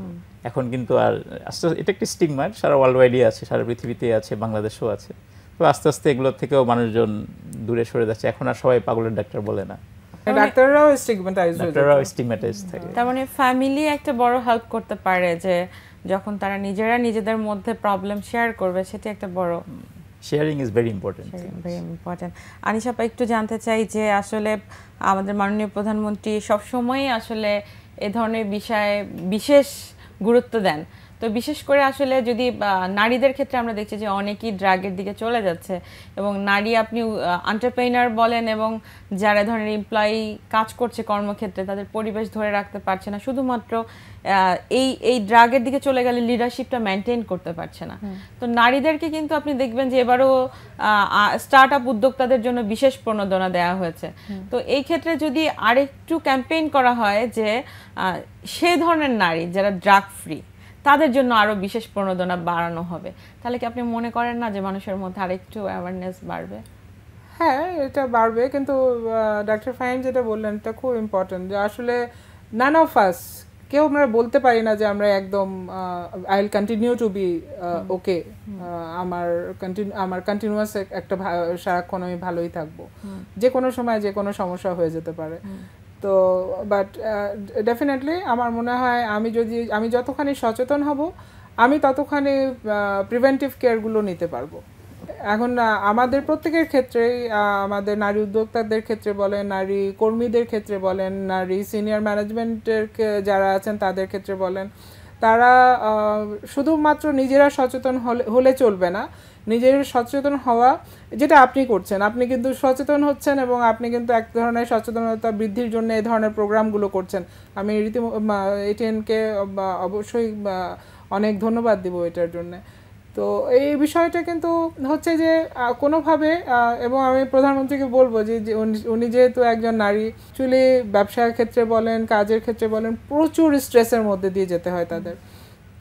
এখন কিন্তু আর আস্তে আস্তে এটা একটি স্টিগমার সারা ওয়ার্ল্ড ওয়াইডই আছে সারা পৃথিবীতে আছে বাংলাদেশেও আছে। তো আস্তে আস্তে এগুলো থেকেও মানুষজন দূরে সরে যাচ্ছে। এখন আর সবাই পাগলের ডাক্তার বলে না। ডাক্তাররাও স্টিগমাটাইজ হয়ে ডাক্তাররাও স্টিগম্যাটাইজ থাকে। তার মানে ফ্যামিলি একটা বড় হেল্প করতে পারে যে যখন তারা নিজেরা নিজেদের মধ্যে প্রবলেম শেয়ার করবে সেটি একটা বড় sharing is very important very important আনিশাপা একটু জানতে চাই যে আসলে আমাদের মাননীয় প্রধানমন্ত্রী সবসময়ই আসলে এ ধরনের বিষয়ে বিশেষ গুরুত্ব দেন। তো বিশেষ করে আসলে যদি নারীদের ক্ষেত্রে আমরা দেখছি যে অনেকেই ড্রাগের দিকে চলে যাচ্ছে এবং নারী আপনি আন্টারপ্রেনার বলেন এবং যারা ধরনের এমপ্লয়ি কাজ করছে কর্মক্ষেত্রে তাদের পরিবেশ ধরে রাখতে পারছে না শুধুমাত্র এই এই ড্রাগের দিকে চলে গেলে লিডারশিপটা মেনটেন করতে পারছে না। তো নারীদেরকে কিন্তু আপনি দেখবেন যে এবারও স্টার্ট আপ উদ্যোক্তাদের জন্য বিশেষ প্রণোদনা দেওয়া হয়েছে। তো এই ক্ষেত্রে যদি আরেকটু ক্যাম্পেইন করা হয় যে সে ধরনের নারী যারা ড্রাগ ফ্রি তাদের জন্য আরও বিশেষ প্রণোদনা বাড়ানো হবে। তাহলে কি আপনি মনে করেন না যে মানুষের মধ্যে আরেকটু অ্যাওয়ারনেস বাড়বে? হ্যাঁ এটা বাড়বে। কিন্তু ডাক্তার ফাহিম যেটা বললেন এটা খুব ইম্পর্টেন্ট যে আসলে নান অফ আস কেউ আমরা বলতে পারি না যে আমরা একদম I will continue to be okay আমার কন্টিনিউ আমার কন্টিনিউয়াস একটা সারাক্ষণ আমি ভালোই থাকব। যে কোনো সময় যে কোনো সমস্যা হয়ে যেতে পারে। তো বাট ডেফিনেটলি আমার মনে হয় আমি যদি আমি যতখানি সচেতন হব আমি ততখানি প্রিভেন্টিভ কেয়ারগুলো নিতে পারব। এখন আমাদের প্রত্যেকের ক্ষেত্রেই আহ, আমাদের নারী উদ্যোক্তাদের ক্ষেত্রে বলেন নারী কর্মীদের ক্ষেত্রে বলেন নারী সিনিয়র ম্যানেজমেন্টের যারা আছেন তাদের ক্ষেত্রে বলেন তারা শুধুমাত্র নিজেরা সচেতন হলে হলে চলবে না। নিজের সচেতন হওয়া, যেটা আপনি করছেন। আপনি কিন্তু সচেতন হচ্ছেন এবং আপনি কিন্তু এক ধরনের সচেতনতা বৃদ্ধির জন্য এই ধরনের প্রোগ্রামগুলো করছেন। আমি রীতি এটিএনকে অবশ্যই অনেক ধন্যবাদ দিব এটার জন্য। তো এই বিষয়টা কিন্তু হচ্ছে যে কোনোভাবে এবং আমি প্রধানমন্ত্রীকে বলব যে উনি যেহেতু একজন নারী, চুলি ব্যবসার ক্ষেত্রে বলেন, কাজের ক্ষেত্রে বলেন, প্রচুর স্ট্রেসের মধ্যে দিয়ে যেতে হয় তাদের।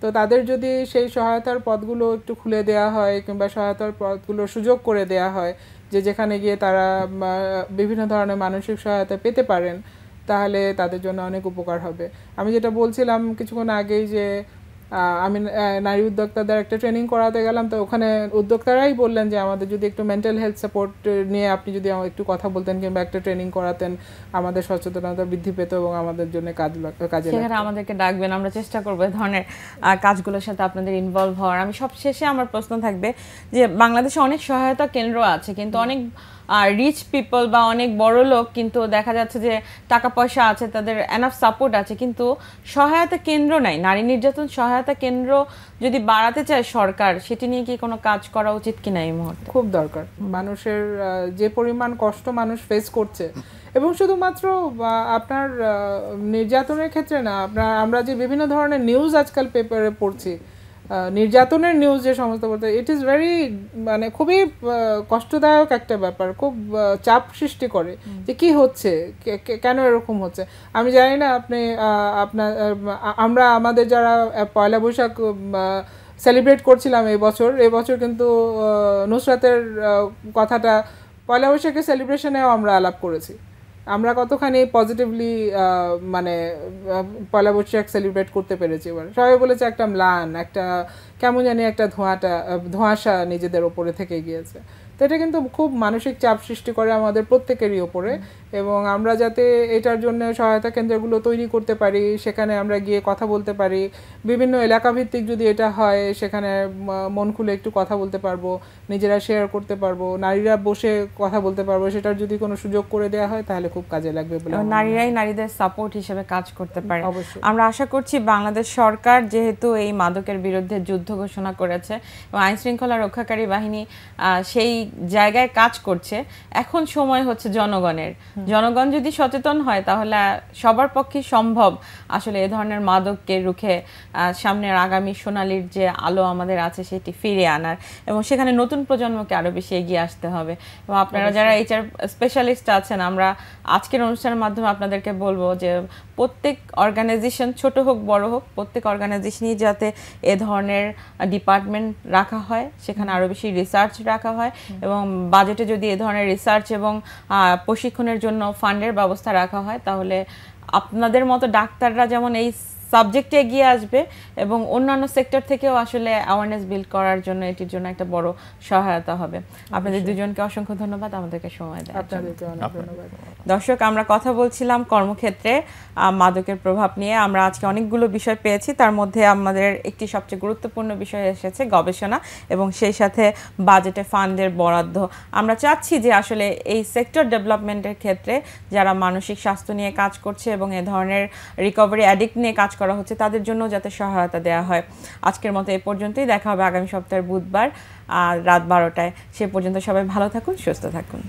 তো তাদের যদি সেই সহায়তার পদগুলো একটু খুলে দেওয়া হয় কিংবা সহায়তার পদগুলো সুযোগ করে দেওয়া হয় যে যেখানে গিয়ে তারা বিভিন্ন ধরনের মানসিক সহায়তা পেতে পারেন, তাহলে তাদের জন্য অনেক উপকার হবে। আমি যেটা বলছিলাম কিছুক্ষণ আগেই যে আমি নারী উদ্যোক্তাদের একটা ট্রেনিং করাতে গেলাম। তো ওখানে উদ্যোক্তারাই বললেন যে আমাদের যদি একটু মেন্টাল হেলথ সাপোর্ট নিয়ে আপনি যদি একটু কথা বলতেন কিংবা একটা ট্রেনিং করাতেন আমাদের সচেতনতা বৃদ্ধি পেত এবং আমাদের জন্য কাজ কাজে সেখানে আমাদেরকে ডাকবেন আমরা চেষ্টা করব এই ধরনের কাজগুলোর সাথে আপনাদের ইনভলভ হওয়ার। আমি সব শেষে আমার প্রশ্ন থাকবে যে বাংলাদেশে অনেক সহায়তা কেন্দ্র আছে কিন্তু অনেক রিচ পিপল বা অনেক বড় লোক কিন্তু দেখা যাচ্ছে যে টাকা পয়সা আছে, তাদের এনাফ সাপোর্ট আছে, কিন্তু সহায়তা কেন্দ্র নাই। নারী নির্যাতন সহায়তা কেন্দ্র যদি বাড়াতে চায় সরকার, সেটি নিয়ে কি কোনো কাজ করা উচিত কিনা এই মুহূর্তে? খুব দরকার। মানুষের যে পরিমাণ কষ্ট মানুষ ফেস করছে, এবং শুধুমাত্র আপনার নির্যাতনের ক্ষেত্রে না, আপনার, আমরা যে বিভিন্ন ধরনের নিউজ আজকাল পেপারে পড়ছি নির্যাতনের নিউজ যে সমস্ত বলতে ইট ইজ ভেরি মানে খুবই কষ্টদায়ক একটা ব্যাপার খুব চাপ সৃষ্টি করে যে কি হচ্ছে কেন এরকম হচ্ছে। আমি জানি না আপনি আপনার আমরা আমাদের যারা পয়লা বৈশাখ সেলিব্রেট করছিলাম এই বছর এই বছর কিন্তু নুসরাতের কথাটা পয়লা বৈশাখের সেলিব্রেশনেও আমরা আলাপ করেছি। আমরা কতখানি পজিটিভলি মানে পয়লা বৈশাখ সেলিব্রেট করতে পেরেছি এবার। সবাই বলেছে একটা ম্লান, একটা কেমন জানি একটা ধোঁয়াটা ধোঁয়াশা নিজেদের ওপরে থেকে গিয়েছে। তো এটা কিন্তু খুব মানসিক চাপ সৃষ্টি করে আমাদের প্রত্যেকেরই ওপরে। এবং আমরা যাতে এটার জন্য সহায়তা কেন্দ্রগুলো তৈরি করতে পারি সেখানে আমরা গিয়ে কথা বলতে পারি। বিভিন্ন এলাকা ভিত্তিক যদি এটা হয় সেখানে মন খুলে একটু কথা বলতে পারব নিজেরা শেয়ার করতে পারব নারীরা বসে কথা বলতে পারব সেটার যদি কোনো সুযোগ করে দেওয়া হয় তাহলে খুব কাজে লাগবে বলে নারীরাই নারীদের সাপোর্ট হিসেবে কাজ করতে পারে। অবশ্যই। আমরা আশা করছি বাংলাদেশ সরকার যেহেতু এই মাদকের বিরুদ্ধে যুদ্ধ ঘোষণা করেছে এবং আইন শৃঙ্খলা রক্ষাকারী বাহিনী সেই জায়গায় কাজ করছে এখন সময় হচ্ছে জনগণের। জনগণ যদি সচেতন হয় তাহলে সবার পক্ষে সম্ভব আসলে এ ধরনের মাদককে রুখে সামনের আগামী সোনালির যে আলো আমাদের আছে সেটি ফিরে আনার এবং সেখানে নতুন প্রজন্মকে আরও বেশি এগিয়ে আসতে হবে। এবং আপনারা যারা এইচআর স্পেশালিস্ট আছেন আমরা আজকের অনুষ্ঠানের মাধ্যমে আপনাদেরকে বলব যে প্রত্যেক অর্গানাইজেশন ছোট হোক বড় হোক প্রত্যেক অর্গানাইজেশনই যাতে এ ধরনের ডিপার্টমেন্ট রাখা হয় সেখানে আরও বেশি রিসার্চ রাখা হয় এবং বাজেটে যদি এ ধরনের রিসার্চ এবং প্রশিক্ষণের জন্য ফান্ডের ব্যবস্থা রাখা হয় তাহলে আপনাদের মতো ডাক্তাররা যেমন এই সাবজেক্টে এগিয়ে আসবে এবং অন্যান্য সেক্টর থেকেও আসলে অ্যাওয়ারনেস বিল্ড করার জন্য এটির জন্য একটা বড় সহায়তা হবে। আপনাদের দুজনকে অসংখ্য ধন্যবাদ আমাদেরকে সময় দেওয়ার ধন্যবাদ। দর্শক আমরা কথা বলছিলাম কর্মক্ষেত্রে মাদকের প্রভাব নিয়ে। আমরা আজকে অনেকগুলো বিষয় পেয়েছি তার মধ্যে আমাদের একটি সবচেয়ে গুরুত্বপূর্ণ বিষয় এসেছে গবেষণা এবং সেই সাথে বাজেটে ফান্ডের বরাদ্দ। আমরা চাচ্ছি যে আসলে এই সেক্টর ডেভেলপমেন্টের ক্ষেত্রে যারা মানসিক স্বাস্থ্য নিয়ে কাজ করছে এবং এ ধরনের রিকভারি অ্যাডিক্ট নিয়ে কাজ করা হচ্ছে, তাদের জন্য যাতে সহায়তা দেওয়া হয়। আজকের মতো এ পর্যন্তই, দেখা হবে আগামী সপ্তাহের বুধবার আর রাত বারোটায়। সে পর্যন্ত সবাই ভালো থাকুন, সুস্থ থাকুন।